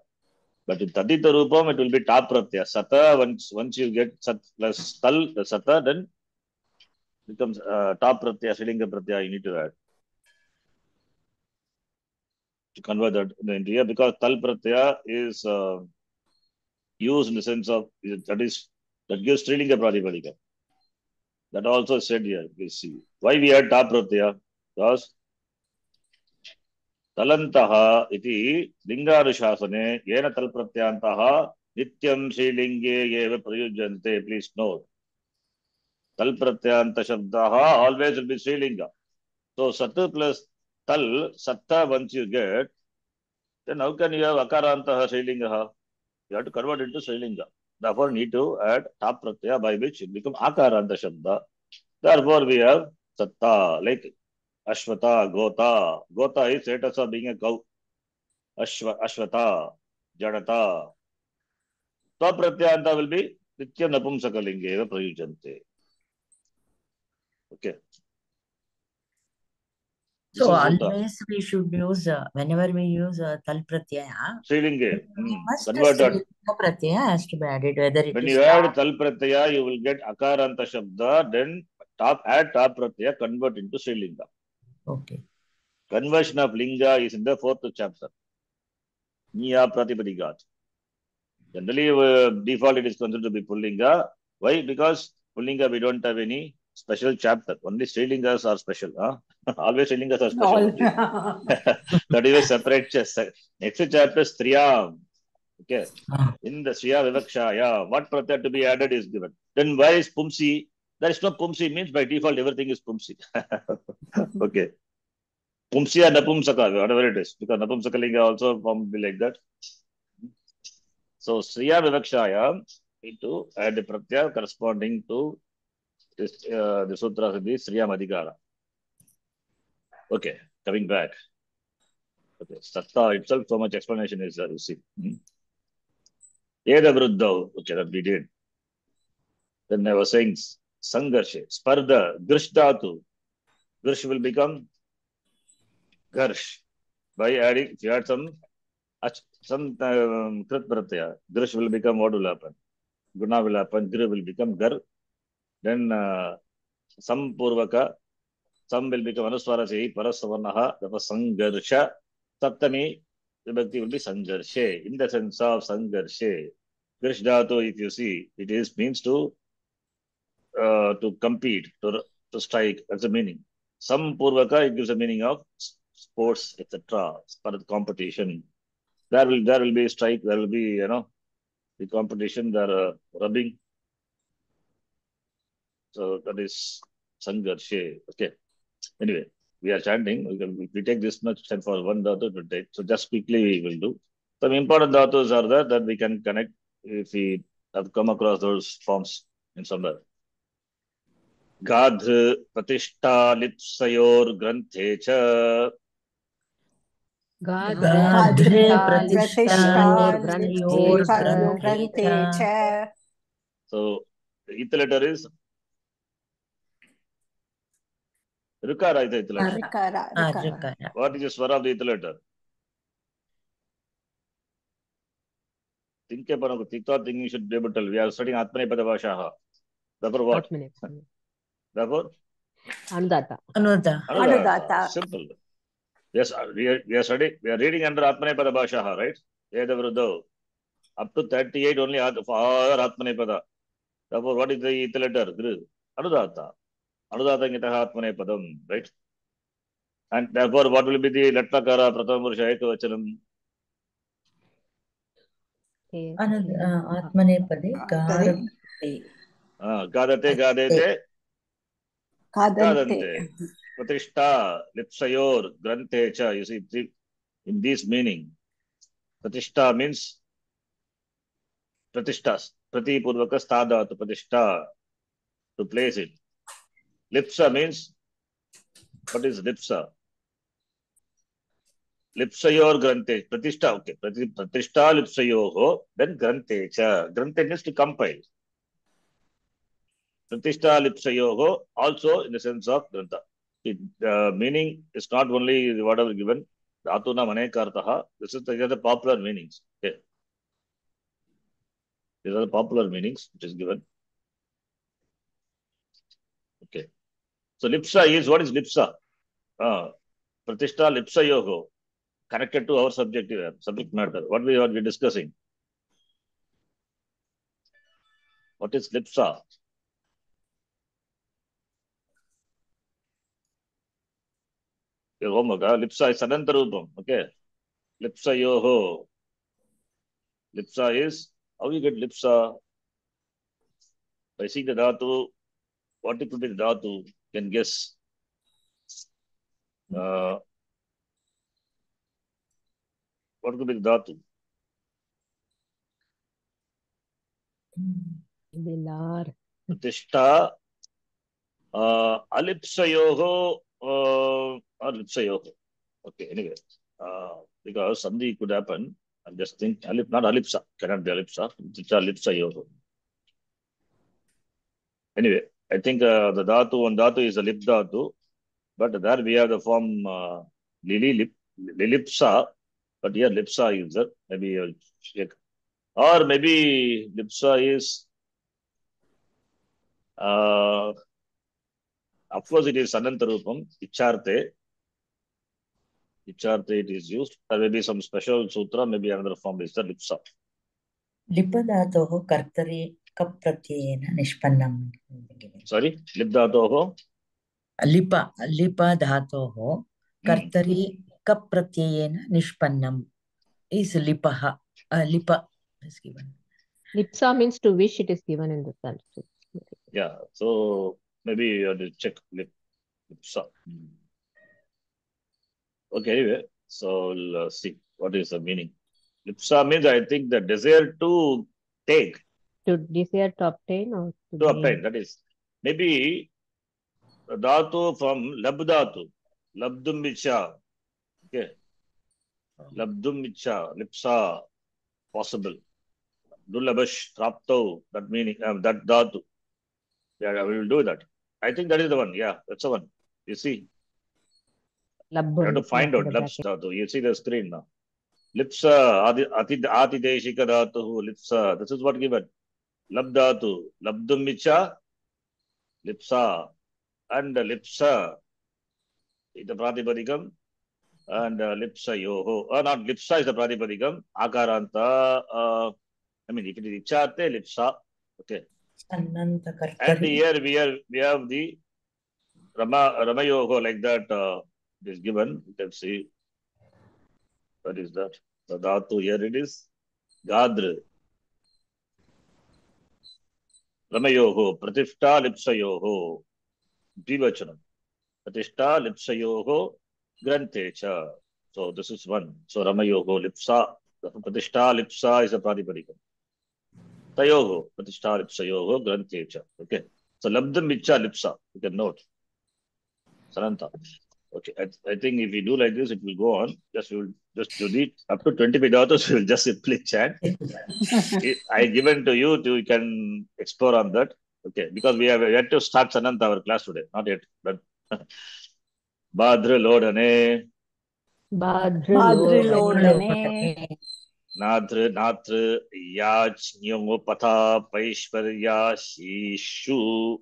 But in Tadita Rupam, it will be top pratyaya. Sata, once once you get sat plus tal, the sata, then becomes uh, top pratyaya, Srilinga pratyaya, you need to add. to convert that into here because tal pratyaya is uh, used in the sense of that is that gives Strilinga Pratipadika. That also is said here. You see why we had ta pratyaya because तलन्तः इति लिङ्गानुशासने येन तल्प्रत्यान्तः नित्यं श्रीलिङ्गे एव प्रयुज्यन्ते please note तल्प्रत्यान्तशब्दाः always will be श्रीलिङ्ग so sat plus tal satta once you get then how can you have akarantah shrilinga you have to convert it to shrilinga therefore need to add tap pratyaya by which it become akaranta shabda therefore we have satta like ashwata gota gota is status of being a cow ashwa ashwata jadata tap pratyanta will be nitya napumsakalinge eva prayujante okay So always we should use, uh, whenever we use uh, tal pratyaya, Srilinge. Mm. Convert that. Pratyaya has to be added, whether it When is you add tal pratyaya, you will get akaranta shabda, then top add top pratyaya, convert into Srilinga. Okay. Conversion of linga is in the fourth chapter. Niya Pratipadigat. Generally, uh, default it is considered to be Pullinga. Why? Because Pullinga we don't have any special chapter. Only Srilingas are special. Huh? Always Srilingas are special. All. that is a separate chapter. Next chapter is Triyam. Okay. Ah. In the Sriya Vivakshaya, what pratyaya to be added is given. Then why is Pumsi? There is no Pumsi, means by default everything is Pumsi. okay. Pumsi and Napumsaka, whatever it is, because Napumsakalinga also formed be like that. So Sriya Vivakshaya, need to add a pratyaya corresponding to this, uh, the sutra the Sriya Madhikara. Okay, coming back. Okay, Satta itself, so much explanation is there, you see. Hmm. Eda Vruddhav, okay, that we did. Then I was saying Sangarshe, Sparda, Grish Dhatu. Grish will become Garsh by adding, if you add some, ach- some um, Krit Pratyaya, Grish will become what will happen? Guna will happen, Gri will become Gar. Then uh, become Anuswara Parasavarnaha, therefore Sangarsha. Saptami vibhakti will be Sangarshe. In the sense of Sangarshe, Grish Dhatu, if you see, it is means to uh, to compete, to, to strike. That's the meaning. Some Purvaka, it gives a meaning of s- sports, etc. Sport competition. There will there will be strike. There will be you know the competition. There uh, rubbing. So that is Sangarshe. Okay. Anyway, we are chanting. We, can, we take this much time for one dhatu to take. So just quickly we will do. Some important dhatus are there that we can connect if we have come across those forms in somewhere. गाध प्रतिष्ठा लिप्सयोर ग्रंथे च गाध्रे प्रतिष्ठा प्रतिष्ठायोर् लिप्सयोर् ग्रन्थे ग्रन्थे च च so the ith letter is rikara is the ith letter Ah, ऋकार Rikara. what is the swara of the ith letter think upon it think thought thinking you should be able to tell we are studying atmanepada bhasha therefore what therefore Anudata. Anuda. Anudata. simple yes we are, we are studying we are reading under atmanepada bhasha right Veda Vruddho. up to 38 only for atmanepada therefore what is the ith letter Gru. anudata anudata ngitaha atmanepadam right and therefore what will be the latlakara prathama purusha ekavachanam Anud, uh, Atmanepade, Garate. Ah, gadate gadete खादन्ते gadante pratishtha lipsayor granthe cha you see the- in this meaning pratishtha means pratishtha prati purvaka stadatu pratishtha to place it lipsa means what is lipsa lipsayor granthe pratishtha okay Prati, pratishtha lipsayoho then granthe cha granthe means to compile pratishtha lipsayoho also in the sense of grantha it, uh, meaning is not only whatever given dhatuna manekartaha this is are the popular meanings okay these are the popular meanings which is given okay so lipsa is what is lipsa uh, pratishtha lipsayoho connected to our subject subject matter. What we are we discussing? What is lipsa? Your homework, huh? lipsa is anantarupam. Okay. Lipsa yoho. Lipsa is how you get lipsa? By seeing the dhatu, what it could be the dhatu, can guess. Uh, what could be the dhatu? Bilar. प्रतिष्ठा uh, alipsayoho uh, or lipsayoho. Okay, anyway, uh, because something could happen. I'm just thinking, alip, not alipsa, cannot be alipsa, प्रतिष्ठा lipsayoho. Anyway, I think uh, the dhatu one dhatu is a lip dhatu, but there we have the form uh, lili lip, lilipsa, but here lipsa is there. Maybe you'll check. Or maybe lipsa is uh, of course, it is Sanantarupam, Icharte. Icharte it is used. There may be some special sutra, maybe another form is the Lipsa. लिपधातोः कर्तरि कप् निष्पन्नं Sorry, Lipdatoho. लिप लिपधातोः कर्तरि कप् प्रत्ययेन is लिपः uh, लिप is given Lipsa means to wish, it is given in the Sanskrit. Yeah, so maybe you have to check Lip, Lipsa. Hmm. Okay, anyway, so uh, see what is the meaning. Lipsa means, I think, the desire to take, To desire to obtain or to, to obtain. That is, maybe dhatu from labdhatu, labdum vicha. Okay, labdum vicha, lipsa, possible. Dullabash, trapto, that meaning, um, that dhatu. Yeah, we will do that. I think that is the one. Yeah, that's the one. You see, you have to find out labs dhatu. You see the screen now. Lipsa, adi, ati, ati deshika dhatu, lipsa. This is what given. लब्धातु लब्धुमिच लिप्सा and लिप्स is the प्रातिपदिकम and लिप्सयोः not लिप्सा is प्रातिपदिकम आकारांत I mean if it is Lipsa okay अनंत कर्तरी and here we are we have the Rama रमयोः like that it given you can see what is that the धातु हियर इट इज़ गाद्र रमयो प्रतिष्ठा लिप्सो द्विवचन। प्रतिष्ठा लिप्सो ग्रंथे चो। दिस इज़ वन सो रमयो लिप्सा, प्रतिष्ठा लिप्सा इज़ अ प्रातिपदिक। तयोहो प्रतिष्ठा लिप्सो ग्रंथे चो। लिप्सा। नोट सनंता Okay. I, I think if we do like this, it will go on. Just we will just do it up to 25 daughters, we will just simply chant. It- I given to you to you can explore on that. Okay. Because we have yet to start Sananta our class today. Not yet. But Badra Lodane, Badrilodane. Nadra Natra Yach Nyomopatha Paishvarya Shishu.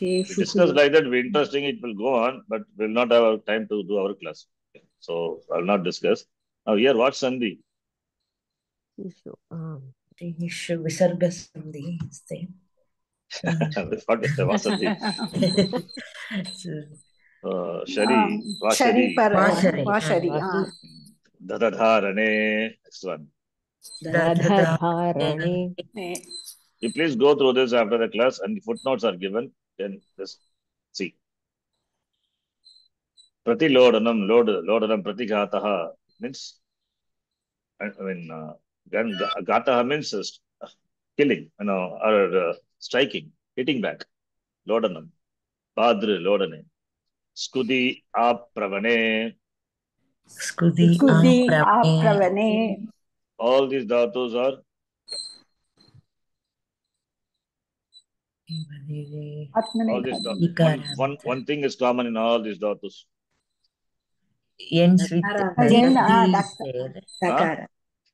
We discuss like that, be interesting, it will go on, but we'll not have time to do our class. So I'll not discuss. Now here, what Sandhi? Yishu. Um, ईषु विसर्गसन्धिः अस्ति what is the Uh, Shari, Um, Vashari, Shari Vashari. Ah. Dadadharane. Next one. Radharane, Eh, You please go through this after the class and the footnotes are given. Then just see. Pratilodanam, load, lodanam, pratigataha means, I mean, uh, then ga- gataha means uh, killing, you know, or uh, striking, hitting back. Lodanam. Padre, lodane. Skudi, apravane. Skudi Skudi Apravane. All these dhatus are all dhatus. One, one, one thing is common in all these dhatus. Ends with Dakara.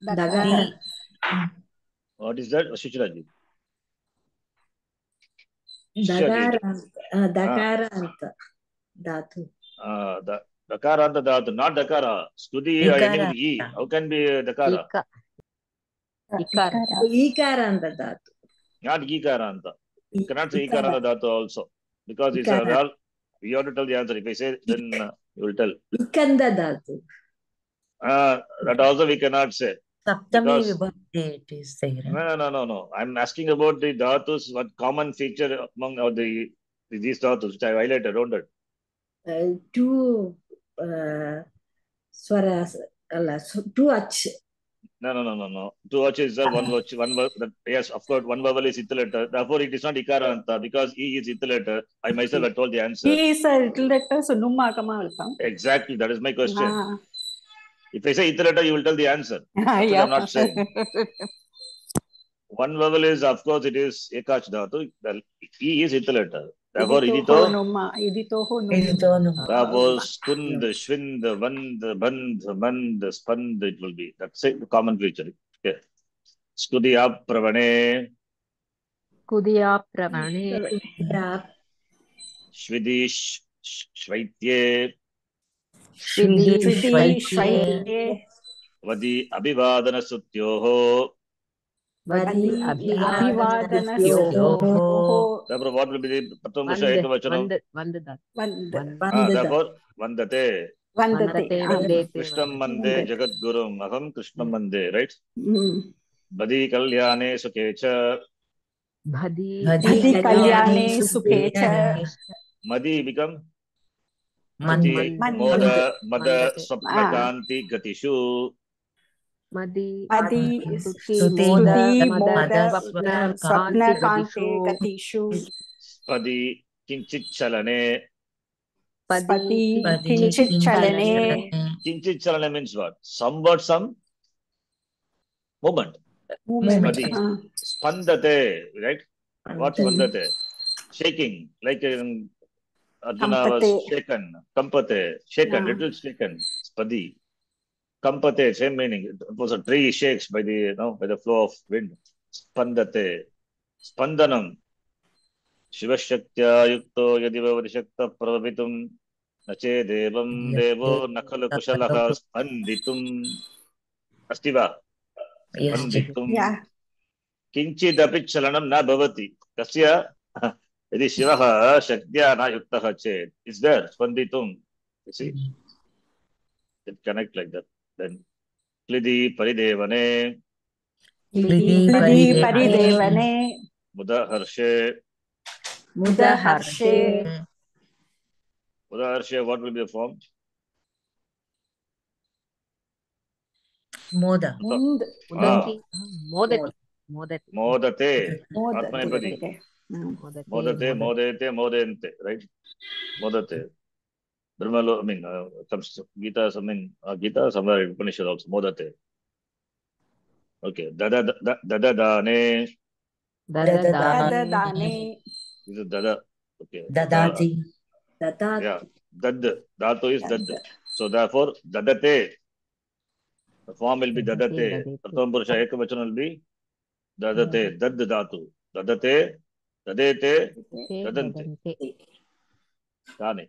Dakara. What is that? Shuchiraji. Dakara. Dakara. Dhatu. Ah, that. Uh, the Dhatu, not Dakara. Stuti or ending with E. How can be uh, Dakara? Ika. Ikara. ईकारान्त धातु Not Gikaranta. You cannot say Ikara. Ikaranta Dhatu also. Because it's a Ikara. real, you have to tell the answer. If I say, then uh, you will tell. इकन्द धातु Uh, that also we cannot say. Saptami Because- it is there No, no, no, no, no. I'm asking about the dhatus, what common feature among all the these dhatus, which I highlighted, don't it? uh, two swara two ach. No, no, no, no, no. Two ach is uh, one watch, one verb. Yes, of course, one vowel is iterator. Therefore, it is not ikaranta because e is iterator. I myself had told the answer. E is iterator, so numma kama Exactly, that is my question. Ah. If I say iterator, you will tell the answer. yeah. I'm not saying. one vowel is, of course, it is ekach dhatu. E is iterator. Tapos idito? Honoma. Idito honoma. Idito honoma. Tapos kund, shvind, vand, band, mand, spand, it will be. That's it, the common feature. Yeah. Skudiya pravane. Kudiya pravane. Shvidish, shvaitye. Shvidish, shvaitye. वदि अभिवादनसुत्योः वदि अभिवादनसुत्योः Therefore, what will be the Pratham Vand. Ah, therefore, vandate. Vandate. Ah. Krishnam mande Vandate. jagat gurum aham Krishnam mande, right? mm. Badi kalyane sukecha. Bhadi. Bhadi kalyane sukhe cha. Madi become Ah. Madi. Moda. Mada. Swapna Kanti. Gatishu. Gatishu. Spadi, Kinchit Chalane. Spati, Padi. Kinchit Chalane. Kinchit Chalane means what? Somewhat some movement. Movement. Spati. Ah, Spandate, right? What Spandate? Shaking, like um, Arjuna was Kampate. shaken. Kampate, shaken, Yeah. little shaken. Spadi. Kampate, same meaning. It was a tree shakes by the, you know, by the flow of wind. Spandate. Spandanam. शिवशक्त्या युक्तो यदि वरिशक्तः प्रभवितुं न चेदेवं देवो न खलु कुशलः स्पन्दितुम् अस्ति वा Yeah. किञ्चिदपि चलनं न भवति तस्य यदि शिवः शक्त्या न युक्तः चेत् इस् देर् स्पन्दितुं कनेक्ट् लैक् दट् क्लिदि परिदेवने. Paridevane. मुदहर्षे Mudaharshe. मुदहर्षे what will be the form. Modati. मोदते. Mm. Modati. Modate, modete, modente, right? Modate. Brahmalo, I mean, uh, comes to Gita, I mean, uh, Gita, somewhere in Upanishad also, modate. Okay, dada, dada, dada, dane, Dada. Dada Dada. Dane. this is dada. Okay. Dadati. Uh, Dadati. yeah, dad, dhatu is dad. So therefore, dadate. The form will be dadate. Pratham Purusha Ekavachana will be dadate, dad dhatu. Dadate, dadete. Dadante. dane.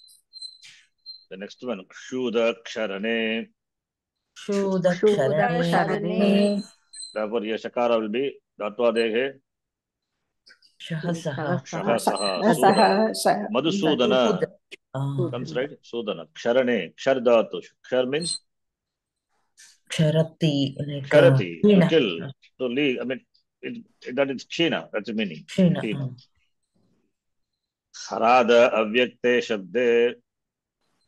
the next one क्षुद क्षरणे Shudaksharane. Shudaksharane. therefore here shakara will be. Madhusudan Ah, comes right सूदन क्षरणे क्षर धातु क्षर means Ksharati. Like, uh, Kshina. kill to leave I mean it, it, that is क्षीण that's the meaning Kshina. Kshina. हराद अव्यक्ते शब्दे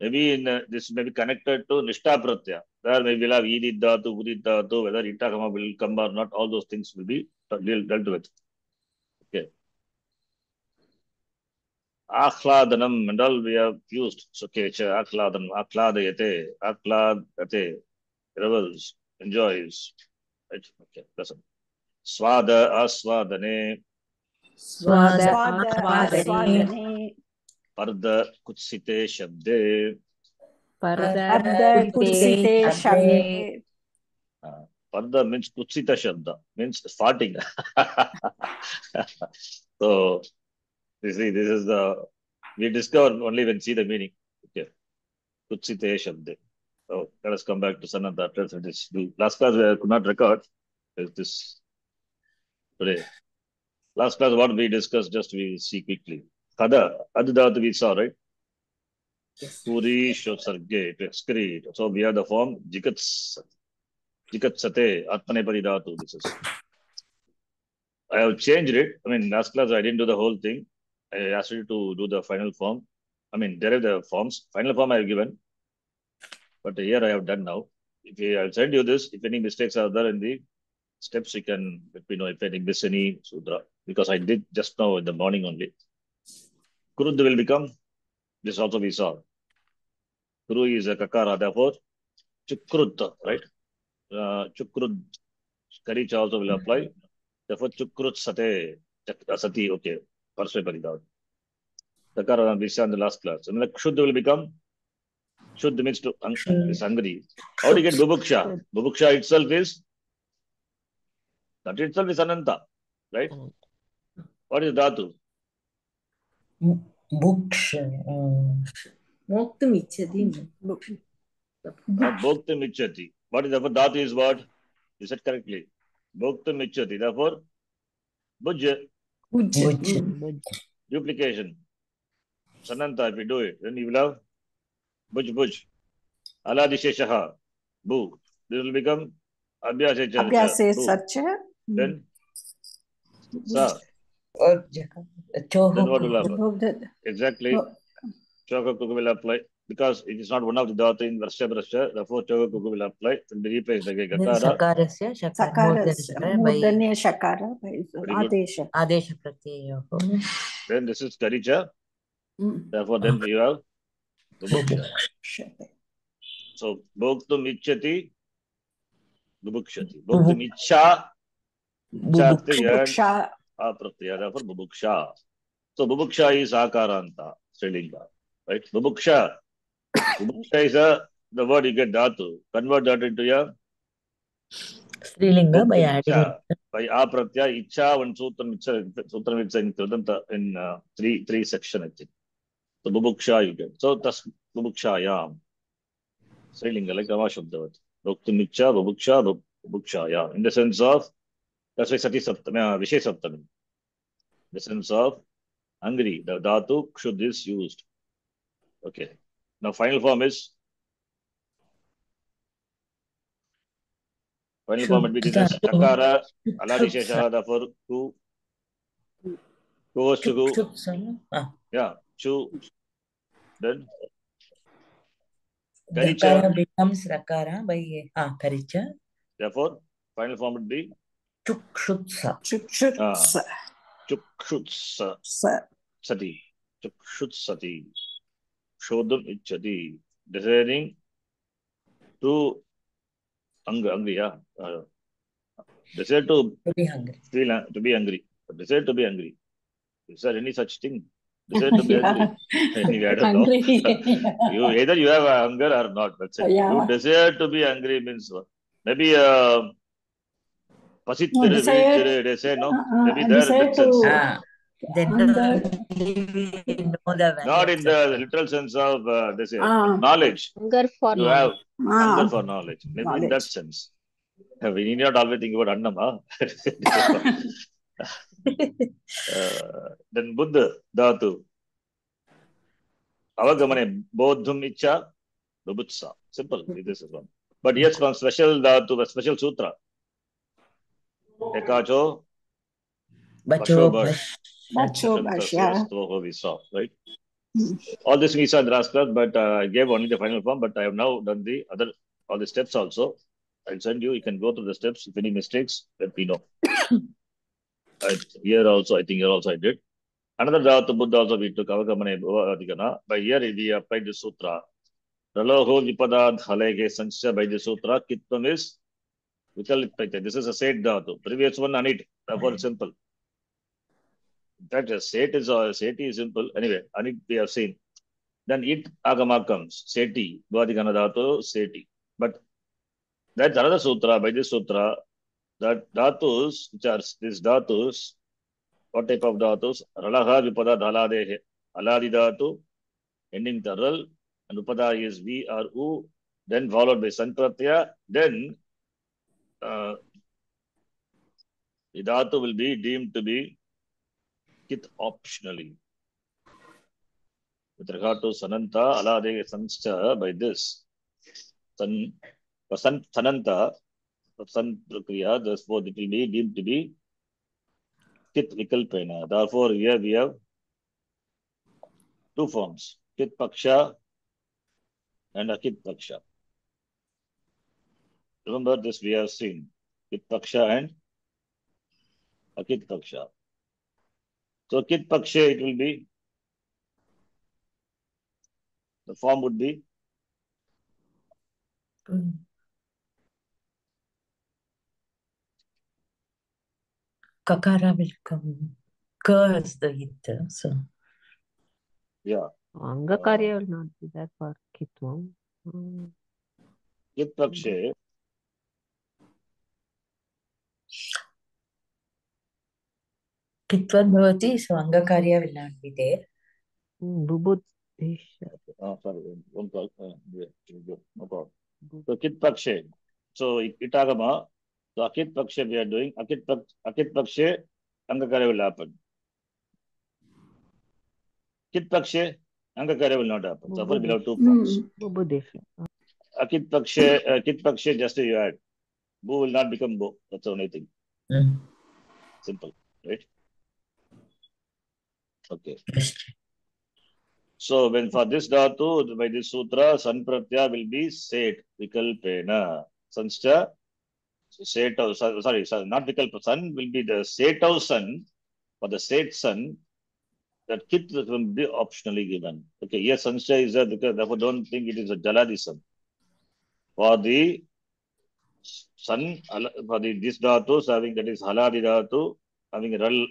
Maybe in uh, this may be connected to Nishta Pratyaya. There maybe we'll have Edit Dhatu, Udit Dhatu, whether Ita Kama will come or not, all those things will be dealt, dealt with. Okay. Ahladanam and all we have used. So, okay, cha- Ahladanam, Ahladayate, Ahladate, revels, enjoys. Right? Okay, that's it. Kutsite Shabde Parda means Kutsita Shabda, means farting. so, you see, this is the, we discover only when see the meaning. Okay. Kutsite Shabde. So, let us come back to Sananda. After this, the last class we could not record. Is this today? Last class, what we discussed, just we see quickly. Kada, Adidhat we saw, right? Yes. Puri Shosarge, to excrete. So we have the form Jikats, Jikatsate, Atmanepadi Dhatu. This is. I have changed it. I mean, last class I didn't do the whole thing. I asked you to do the final form. I mean, derive the forms. Final form I have given. But here I have done now. If you, I'll send you this. If any mistakes are there in the steps, you can let me know if I miss any sudra. Because I did just now in the morning only. Kurud will become, this also we saw. Kuru is a kakara, therefore, chukrut, right? Uh, chukrut, karicha also will apply. Therefore, chukrut sate, sati, okay. Parsve paridad. Kakara, we saw in the last class. And like shud will become, shud means to, is hungry. How do you get bubuksha? Bubuksha itself is, that itself is ananta, right? What is dhatu? Books. um, Moktum ichchati. Not bhoktam. What is therefore dhatu is what? You said correctly. Bhoktam ichchati. Therefore, Bhuj. duplication. Sananta, if you do it, then you will have bhuj bhuj. Aladisheshaha, bhu. This will become abhyase Abhyase bhu. Then, sa. Or Chohu. Exactly. Oh. Chokakuku will apply. Because it is not one of the dhatu in Varsha Brasha, therefore Chokakuku will apply. Will be replaced by Gakara. Sakarasya, Shakar, Sakarasya Murdana by Murdanya Shakara by Adesha. Adesha Pratyayoho. Then this is Karicha. Mm. Therefore, then you have Bubuksha. Shabe. So, Bhoktum Ichchati, Bubukshati. Bhoktum Ichcha, and Bubuksha Apratyaya, therefore Bubuksha. So, Bubuksha is Akaranta, Srilinga. Right? Bubuksha. Bubuksha is a, the word you get dhatu. Convert that into a Srilinga by Bhoktum adding Ichcha. By Apratyaya, Ichcha, one Sutram, Ichcha, Sutram Ichcha in Kridanta in uh, three, three section, I think. So, Bubuksha you get. So, that's Bubukshayam. Srilinga, like Rama Shabdavat. Bhoktum Ichcha, Bubuksha, Bub- Bubukshaya. In the sense of, that's why Sati Saptami, uh, Vishay Saptami. The sense of hungry, the dhatu kshud is used. Okay. Now, final form is, final form would be this is Chakara, Aladishesha, therefore, ku was to go, Ah, yeah, chu, then, Karicha. Becomes Rakara by ah, Karicha. therefore, final form would be Chukshutsa. Chukshutsa chukshutsa Sa sati, chukshutsati, shodam ichchati, desiring to ang- angry, yeah, uh, desire to To be hungry. feel uh, to be angry, desire to be angry. Is there any such thing? Desire to be angry. Anyway, I don't know. Hungry. you either you have a hunger or not. That's it. Yeah. You desire to be angry means what? Maybe uh, pasittiru, desire- vilittiru, no. Uh-uh, there desire that sense. to- Ah, then Hunger. know the Not in the literal sense of uh, they say Ah. knowledge. Hunger for You knowledge. have knowledge. Ah, hunger for knowledge. Maybe in that sense. We need not always think about Annam. Huh? uh, then Buddha, Dhatu. Avagamane, Bodhum Icha, Bubutsa. Simple. This is one. But yes, one special dhatu, a special sutra. Ekacho, Bacho Bash. Bacho Bash, yeah. Right? Hmm. All this we saw in the last class, but uh, I gave only the final form, but I have now done the other, all the steps also. I'll send you, you can go through the steps. If any mistakes, let me know. I, here also, I think here also I did. Another dhatu Buddha also we took Avagamane Bhavadikana. By here we applied the sutra. Raloho Vipadad Halege Sanchya by the sutra. Kitvam is Vikalipite. This is a set dhatu. Previous one anit. Therefore it's simple. In fact, a set is a seti is simple. Anyway, anit we have seen. Then it agama comes. Seti. Bhavadikana dhatu seti. But that's another sutra. By this sutra, that dhatus, which are these dhatus, what type of dhatus? Ralaha vipada dhaladehe. Aladi dhatu, ending the ral, and upada is v or u, then followed by sanpratya, then uh, the dhatu will be deemed to be kit optionally. With regard to sananta, alade sanscha, by this, san, san, sananta, san prakriya, therefore it will be deemed to be kit vikalpena. Therefore, here we have two forms, kit paksha and akit paksha. Remember this we have seen, kit paksha and akit paksha. So kit paksha it will be, the form would be Kakara will come. Ka is the hit. So yeah, Angakarya will not be there for Kitvam. Mm. kit paksha no problem. So kit pakshe. So it- itagama. So akit pakshe we are doing. Akit pak akit pakshe angakare will happen. Kit pakshe angakare will not happen. So we'll have two forms. Mm. Bubudhisha. Akit pakshe uh, kit pakshe just you add. Bu will not become bo. That's the only thing. Mm. Simple, right? Okay. So when for this dhatu, by this sutra, sanpratya will be set vikalpena. Sanscha, set of, sorry, not vikalpa, sun will be the set of sun, for the set sun, that kit will be optionally given. Okay, yes, sanscha is there because therefore don't think it is a jaladi sun. For the sun, for the this dhatus having that is haladi dhatu, having a ral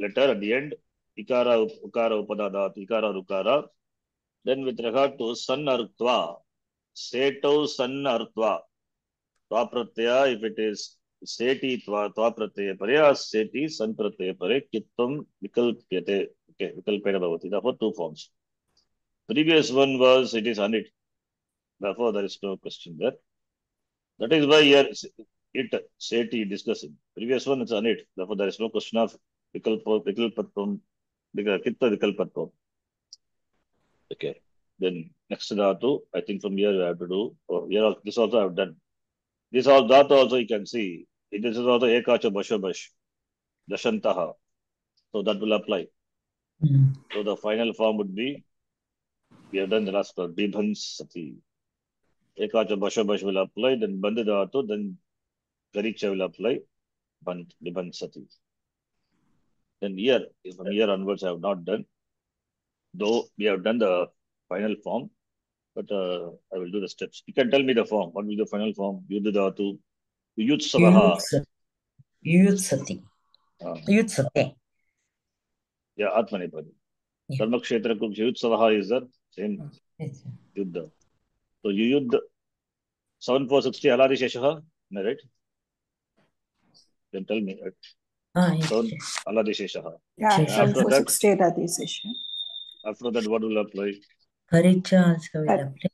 letter at the end, ikara, ukara, upada dhatu, ikara, ukara. Then with regard to san artva, seto san artva, tva pratyaya, if it is seti tva, tva pratyaya pare, seti san pratyaya pare, kittam vikalpyate, okay, vikalpena bhavati. Therefore, two forms. Previous one was, it is anit. Therefore, there is no question there. That is why here it, seti discussing. Previous one is anit. Therefore, there is no question of vikalpa, vikalpatvam, kitta vikalpatvam. Okay. Then next dhatu, I think from here we have to do, oh, here this also I have done. This all dhatu also you can see. This is also ekacha bashabash, dashantaha. So that will apply. Mm. So the final form would be, we have done the last one, bibhansati. Ekacha bashabash will apply, then bandha dhatu, then garicha will apply, band, bibhansati. Then here, from here onwards, I have not done. Though we have done the final form, but uh, I will do the steps. You can tell me the form. What will be the final form? Yudhidhatu, Yutsavaha. Yuts- Yutsati. Uh, Yutsate. yeah, Atmanipadi. Yeah. Dharma Kshetra Kuksha Yutsavaha is the same Yes. Yuddha. So you 7460 Haladi Sheshaha, am I right? Can tell me, right? Ah, yes. Seven yes. Haladi Sheshaha. Yeah, After that- six state at. After that, what will apply? Paricha also will apply.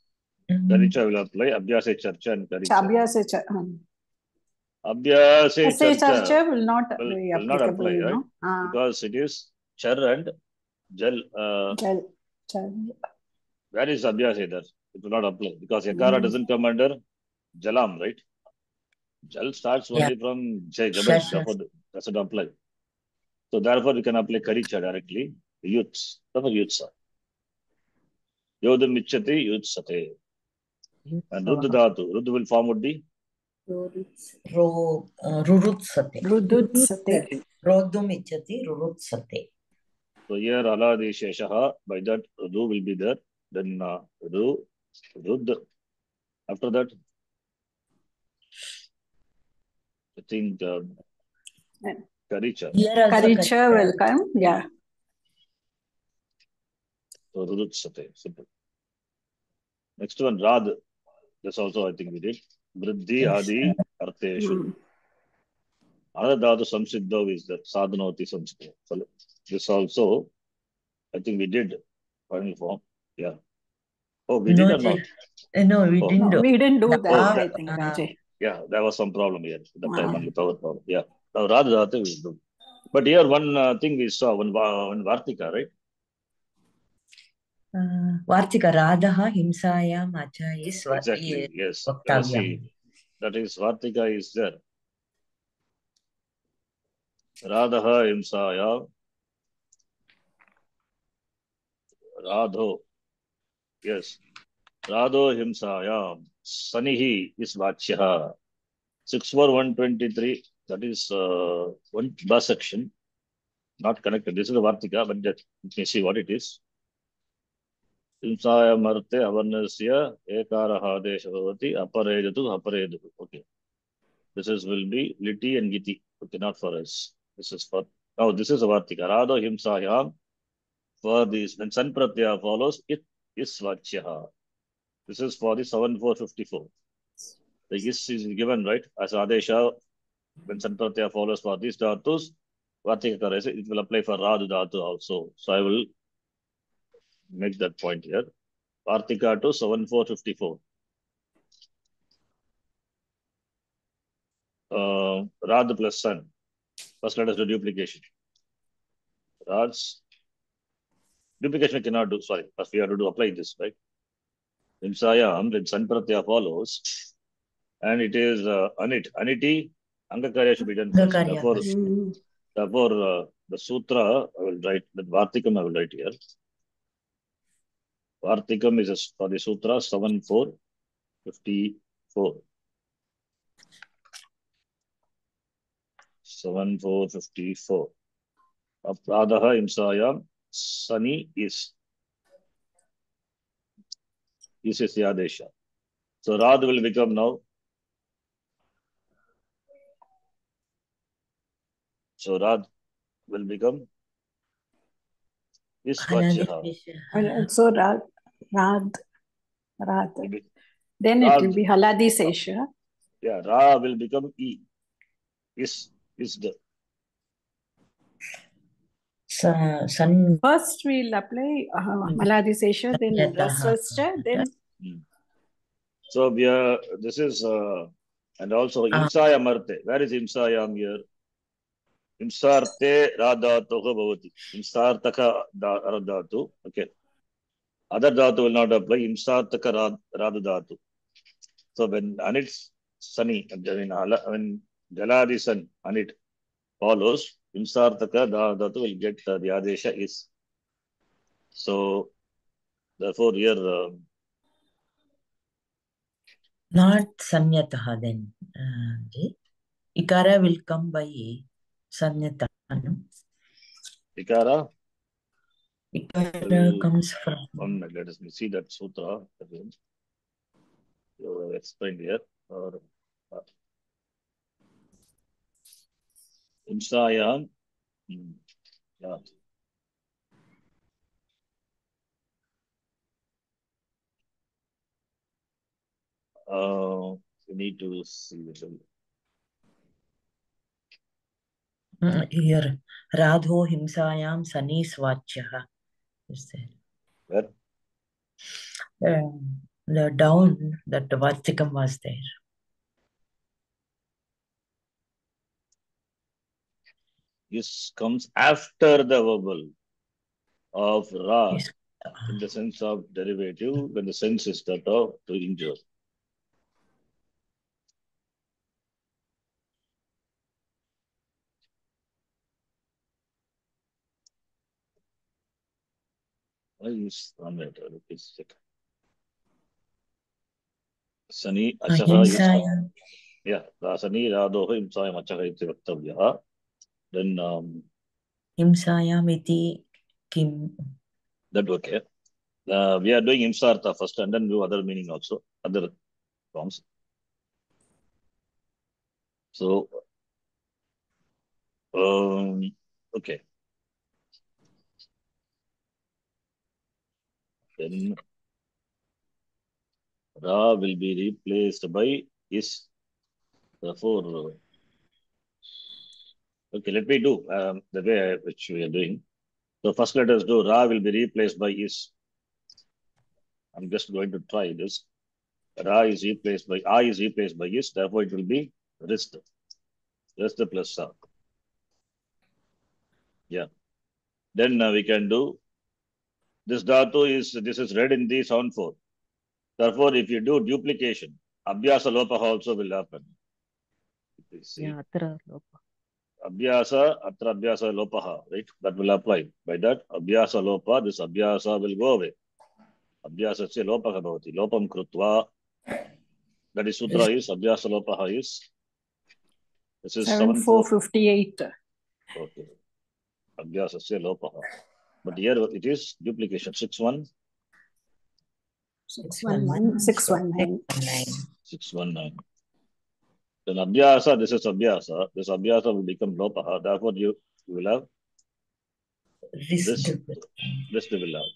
Mm. Garicha will apply, Abhyase Charcha and Garicha. Chabhyasa cha- um, Abhyase Charcha. charcha will not will- will not apply, you right? know. Ah, because it is char and jal. Uh, chal- chal- where is abhyas there? it will not apply because Yakara Mm. doesn't come under Jalam, right? Jal starts only Yeah. from Jai Sure, Jabal, therefore doesn't apply. So therefore we can apply Karicha directly, Yuts, therefore Yutsa. Yodam Michati, Yutsate. And Rudh Dhatu, Rudh will form would be So here Aladi Sheshaha, by that Rudu will be there. Then uh, Rudu, Rud. After that, I think uh, And- Karicha. Here also Karicha will come. Yeah. So Rudutsate, simple. Next one, Rad. This also I think we did. Vriddhi Adi Arteshu. Mm. Another Dhatu Samsiddho is that Sadhanoti Samsiddho. So this also, I think we did final form. Yeah. Oh, we No, did or not? Jay. Uh, No, we Oh. didn't No, do. we didn't do The that, ah, I think. Ajay. Yeah, there was some problem here. That time Ah. only power problem. Yeah. Now Radha Dhatu we do. But here one uh, thing we saw, one, one Vartika, right? Uh, Vartika Radha Himsayam Acha is Exactly. Yes. Uh, see, that is Vartika is there. Radha Himsaya. Radho. Yes. Radho Himsaya. Sanihi is Vachyaha. 64123. That is uh, one bus section, not connected. This is the Vartika, but let me see what it is. Himsaya Marte Avarnasya Ekarahadesh Bhavati Aparedatu Aparedatu. Okay. This is will be Liti and Giti. Okay, not for us. This is for now. This is a Vartika. Radha Himsayam. For this. when sanpratyaya follows, it is Vachyaha. This is for the 7454. The is is given, right, as Adesha when san pratyaya follows for these dhatus vartika karese it will apply for rad dhatu also so i will make that point here. Vartika to 7454. Uh, Rad plus Sun. First let us do duplication. Rad's duplication cannot do, sorry, first we have to do apply this, right? Himsayam, then Sun Pratyaya follows, and it is uh, Anit. Aniti, Angakarya should be done first. Angakarya Therefore. Mm. therefore uh, the sutra I will write, the Vartikam I will write here. Vartikam is a, for the sutra 7454. 7454. Apradaha imsayam sani is. This is the adesha. So Rad will become now. So Rad will become is Vachyaha. And so Rad, Rad, Rad. Will be- Then it will be Haladi Sesha. Yeah, Ra will become E. Is is the Sa- San First we'll apply uh, Haladi Sesha, then Yataha. Rasvascha, then so we are this is uh and also Ah. Imsaya Marte. Where is Imsayam here? Radhatoha Bhavati. Imsartaka da- Radhatu. Okay. Other dhatu will not apply. Imsartaka Rad- Radhatu. So when Anit Sani, I mean, when Jaladi San Anit follows, Imsartaka Radhatu will get uh, the Adesha is. So therefore here uh, not Sanyataha then. Uh. Ikara will come by Sanyataha. No? Ikara Ikara comes from One minute, let us see that sutra again. You have explained here. Or uh. Hmm, Yeah. Uh, we need to see this. Here. Radho Himsayam Sani Swachyaha. Is there. Where? Um, the down that Vartikam was there. This comes after the vowel of Ra. Yes. in the sense of derivative when the sense is that of to injure. Why is one minute? Please check. Sani achaha is अहिंसायां yeah. Sani radoha imsayam achaha iti vaktavyaha. Then um, हिंसायाम् इति किम् that okay. Uh, we are doing imsartha first and then do other meaning also, other forms. So, um, okay. Then Ra will be replaced by is. Therefore, okay, let me do um, the way which we are doing. So first let us do Ra will be replaced by is. I'm just going to try this. Ra is replaced by I is replaced by is, therefore it will be rest. Rest plus Sa. Yeah. Then uh, we can do this dhatu is this is read in the sound four. Therefore, if you do duplication, abhyasa lopaha also will happen. Yeah, atra lopa. abhyasa, atra abhyasa lopaha, right? That will apply. By that, abhyasa lopa, this abhyasa will go away. Abhyasa se lopaha bhavati. Lopam krutva. That is sutra is abhyasa lopaha is. This is Seven seven four four. fifty eight. Okay. Abhyasa se lopaha. But here it is duplication. Six one, Six one one six one nine. nine six one nine. Then abhyasa, this is abhyasa. This abhyasa will become lopaha. Therefore, you, you will have Rist. this we will have.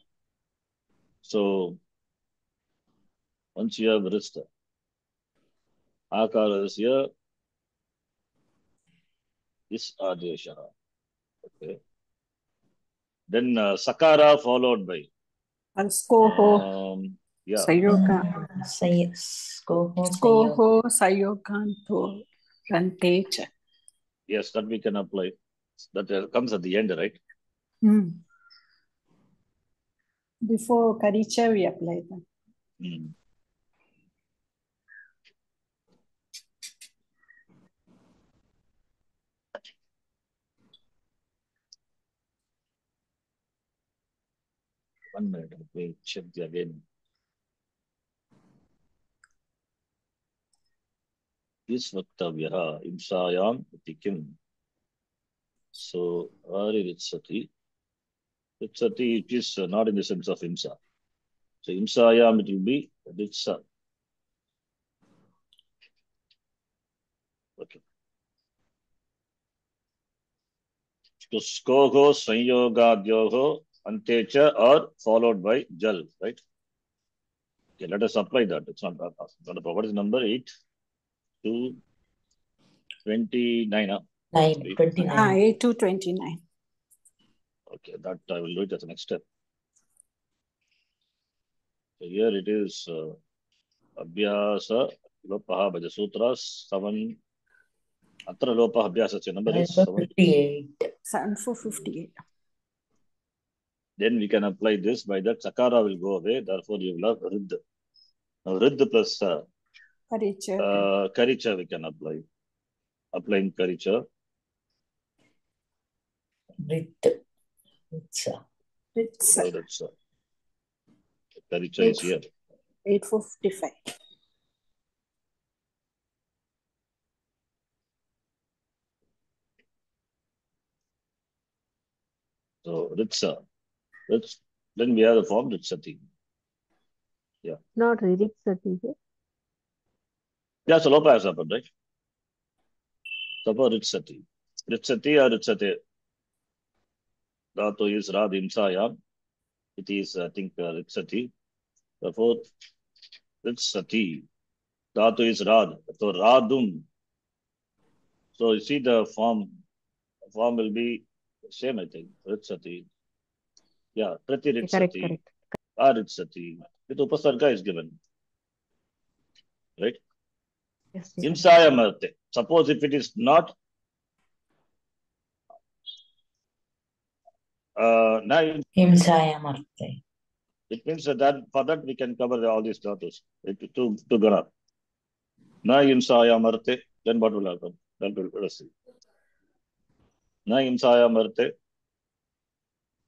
So once you have wrist, akara is here, is adesha. Okay. Then uh, sakara followed by Skoho um, yeah. Sayoga Say, Skoho Sayo. Skoho Sayoganto Rantecha. Yes, that we can apply. That uh, comes at the end, right? Hmm. Before Karicha we apply them. Hmm. One minute, me check again. This vaktavyaha imsayam iti kim. So, Ari Ritsati. Ritsati, it is not in the sense of imsa. So, imsayam, it will be Ritsa. Okay. Skoho sanyogadyoho antecha or followed by jal, right? Okay, let us apply that. It's not that fast. Not a problem. What is number 8? 2, 29. Huh? Nine, Eight. Ah, 29. eight to twenty nine. Okay, that I will do it as the next step. So here it is uh, Abhyasa Lopaha by the Sutras 7. Atra Lopaha Abhyasa cha number is 7. 58. Then we can apply this by that Sakara will go away. Therefore, you will have Ridd. Now, Ridd plus uh, Karicha. uh, Karicha we can apply. Applying Karicha. Rit. Ritsa. It's So that's uh, Karicha is here. eight fifty five. So Ritsa. That's, then we have the form Ritsati. Yeah. Not really sati. Yeah, so Lopa has happened, right? Suppose Ritsati. Ritsati or Ritsate. Dhatu is Rad Imsayam. It is, I think, uh, Ritsati. Therefore, Ritsati. Dhatu is Rad. So Radum. So you see the form. Form will be same, I think. Ritsati. Yeah, Prati Correct, Ritsati. correct. Or Ritsati. With Upasarga is given. Right? Yes, yes. Imsayam arte. Suppose if it is not uh, na Himsayam arte. It means that, that for that we can cover all these dhatus it- to, to Gana. Na imsaya marte, then what will happen? That will, let us see. Na imsaya marte.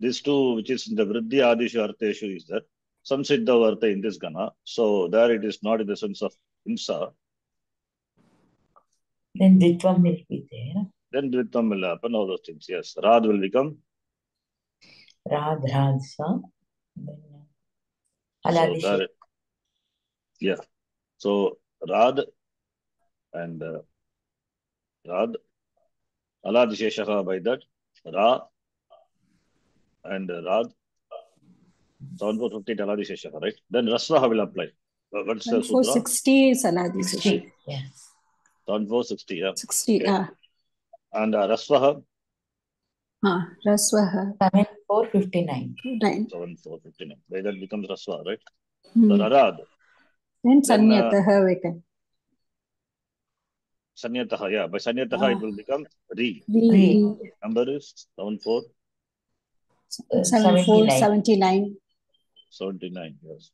These two, which is in the Vriddhi Adishu Arteshu, is that some Siddha Artha in this Gana. So there it is not in the sense of Imsa. Then Ditvam will be there. Then Dvitam will happen, all those things. Yes. Rad will become Rad, Rad, Sa. Then So Halali that, yeah. So Rad and uh, Rad, Aladisheshaha by that, Ra and uh, Rad, 7450 Alad Sheshaha, right? Then Rasvaha will apply. Uh, What's the Sutra? 460 is Aladi 60. Yes. 7460, yeah. 60. Okay. Uh, And uh, Rasvaha, uh, Raswaha. 7459. Right. 7459. By that becomes Rasva, right? Hmm. So Rad, Then Then, uh, Sanyataha we can. Sanyataha, yeah. By Sanyataha it Ah. will become Ri. Re. re, Number is 74. Uh, 74, 79. 79. 79, yes.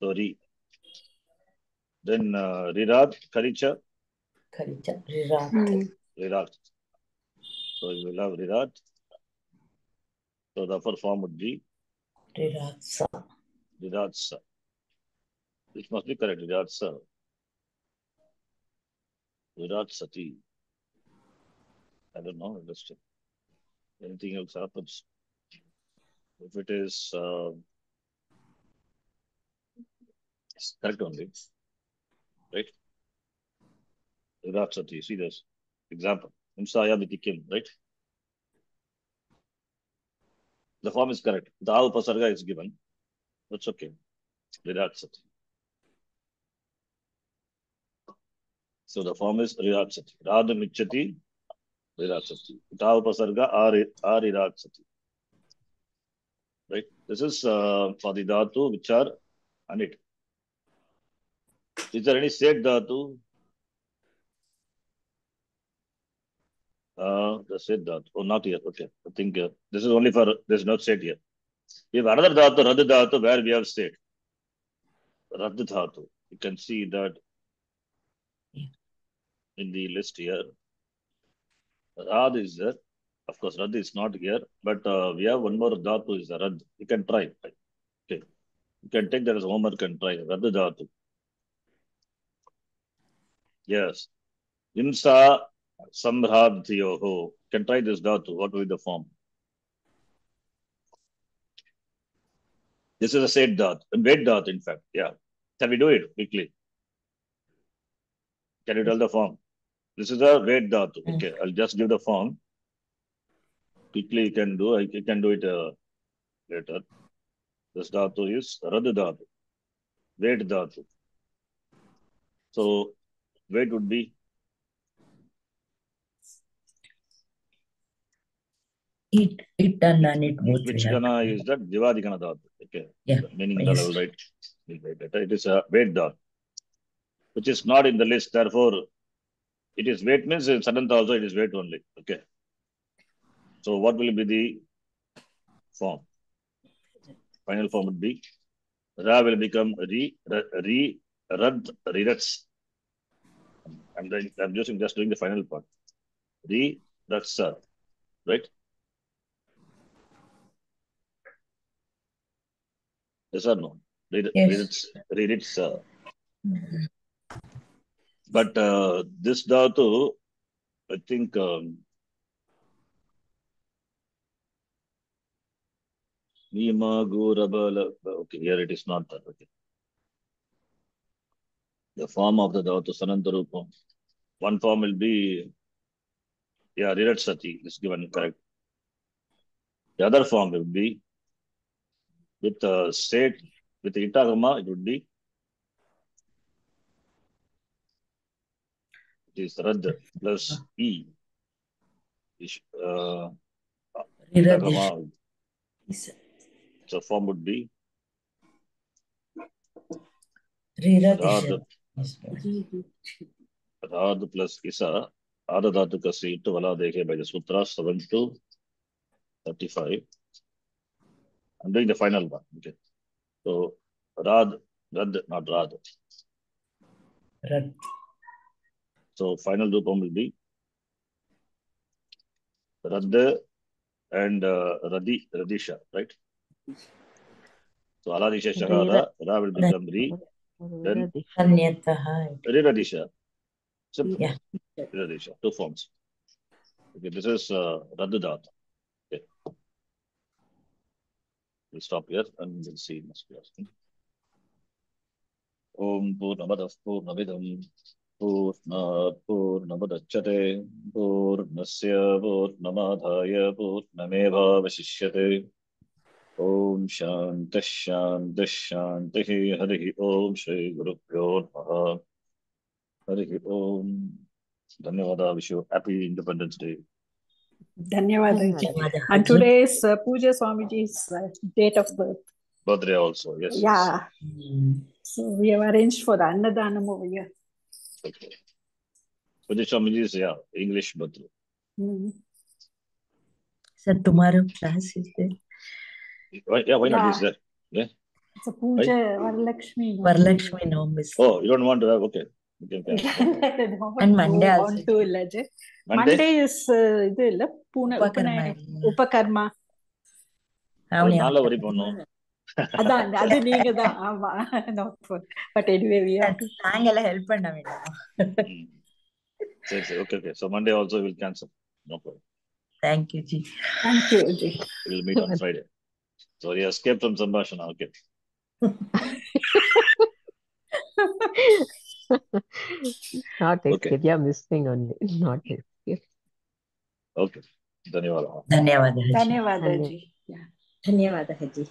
So Ri. Then uh, Rirad, Karicha, Karicha. Rirat. Hmm. Rirat. So you will have Rirat. So the upper form would be Rirat, Sa. Riratsa. This must be correct, Riratsa. Riratsati. I don't know, let's check. Anything else happens. If it is uh, correct only, right? Riratsati, see this example. Imsaya Mitikim, right? The form is correct. The Al Pasarga is given. That's okay. Riratsati. So the form is Riratsati. Radha Michati, Riratsati. Ita Upasarga are are Riratsati. Right? This is uh, for the dhatu which are anit. Is there any set dhatu? Uh, the set dhatu. Oh, not here. Okay. I think uh, this is only for, there's no set here. We have another dhatu, Radha dhatu, where we have set. Radha dhatu. You can see that in the list here. Rad is there. Of course, Rad is not here, but uh, we have one more Dhatu is Rad. You can try. Okay. You can take that as homework and try. Rad Dhatu. Yes. Imsa Samradhyoho. Can try this Dhatu. What will be the form? This is a said Dhatu. Wait Dhatu, in fact. Yeah. Can we do it quickly? Can you tell the form? This is a wait dhatu. Mm. Okay, I'll just give the form. Quickly you can do, I can do it uh, later. This dhatu is rad dhatu. Wait dhatu. So wait would be It, it and non-it both. which gana is that divadikana dhatu. Okay. Yeah, Meaning the yes. level right. It is a wait dhatu. Which is not in the list, therefore it is wait means in also it is wait only. Okay. So what will be the form? Final form would be Ra will become Re, Re, Rad, Rirats. I'm, I'm just, just doing the final part. Re, Ratsa. Right? Yes or no? Re, Yes. Ririts, Riritsa. But uh, this dhatu, I think um, Nima Gurabala. Okay, here it is not that. Okay. The form of the dhatu Sanantarupam. One form will be yeah, Rirat Sati is given correct. The other form will be with uh, state with the Itagama, it would be it is Rad plus E. Ish- Uh, Itagama, is, so form would be Rirad Rad, is, Rad plus Isa. Adadatu kasi into Vala Dekhe by the Sutra 7 to 35. I'm doing the final one. Okay. So Rad, Rad, not Rad. Rad. So final Rupam will be Rad and uh, Radi, Radisha, right? स्वाला दिशा शरारा रावल बिजमरी दन हन्यता हाय रीना दिशा सब Reena Disha two forms okay this is रद्द दात okay we stop here and will see next class ओम पूर्णमदः पूर्णमिदं पूर्णात् पूर्णमुदच्यते पूर्णस्य पूर्णमाधाय पूर्णमेवावशिष्यते पूर्ण Pyo Namaha Hari Om Dhanyavada Wish you happy Independence Day. Dhanyawadaji. Dhanyawadaji. And today is uh, Pooja Swamiji's uh, date of birth. Birthday also, yes. yes. Yeah. Mm. So we have arranged for the Annadanam over here. Okay. Pujya Swamiji is, yeah, English birthday. Mm. Sir, tomorrow class is there. Why, yeah, why yeah. not use that? Yeah. It's a puja, right? Varalakshmi. No? Varalakshmi Noam is. Oh, you don't want to have, okay. okay, okay. and Monday also. To Monday? Monday is uh, இது இல்ல பூனை உபகர்மா நாள வரி பண்ணும் அதான் அது நீங்க தான் ஆமா பட் எனிவே வி ஆர் நாங்க எல்லாம் ஹெல்ப் பண்ண வேண்டாம் சரி சரி okay okay so Monday also will cancel no problem thank you ji thank you ji will meet on Friday So yeah, skip them some mush and I'll get. not okay. yeah, missing on not escape. Okay. ಧನ್ಯವಾದ ಧನ್ಯವಾದ ಧನ್ಯವಾದ ಧನ್ಯವಾದ ಅಜ್ಜಿ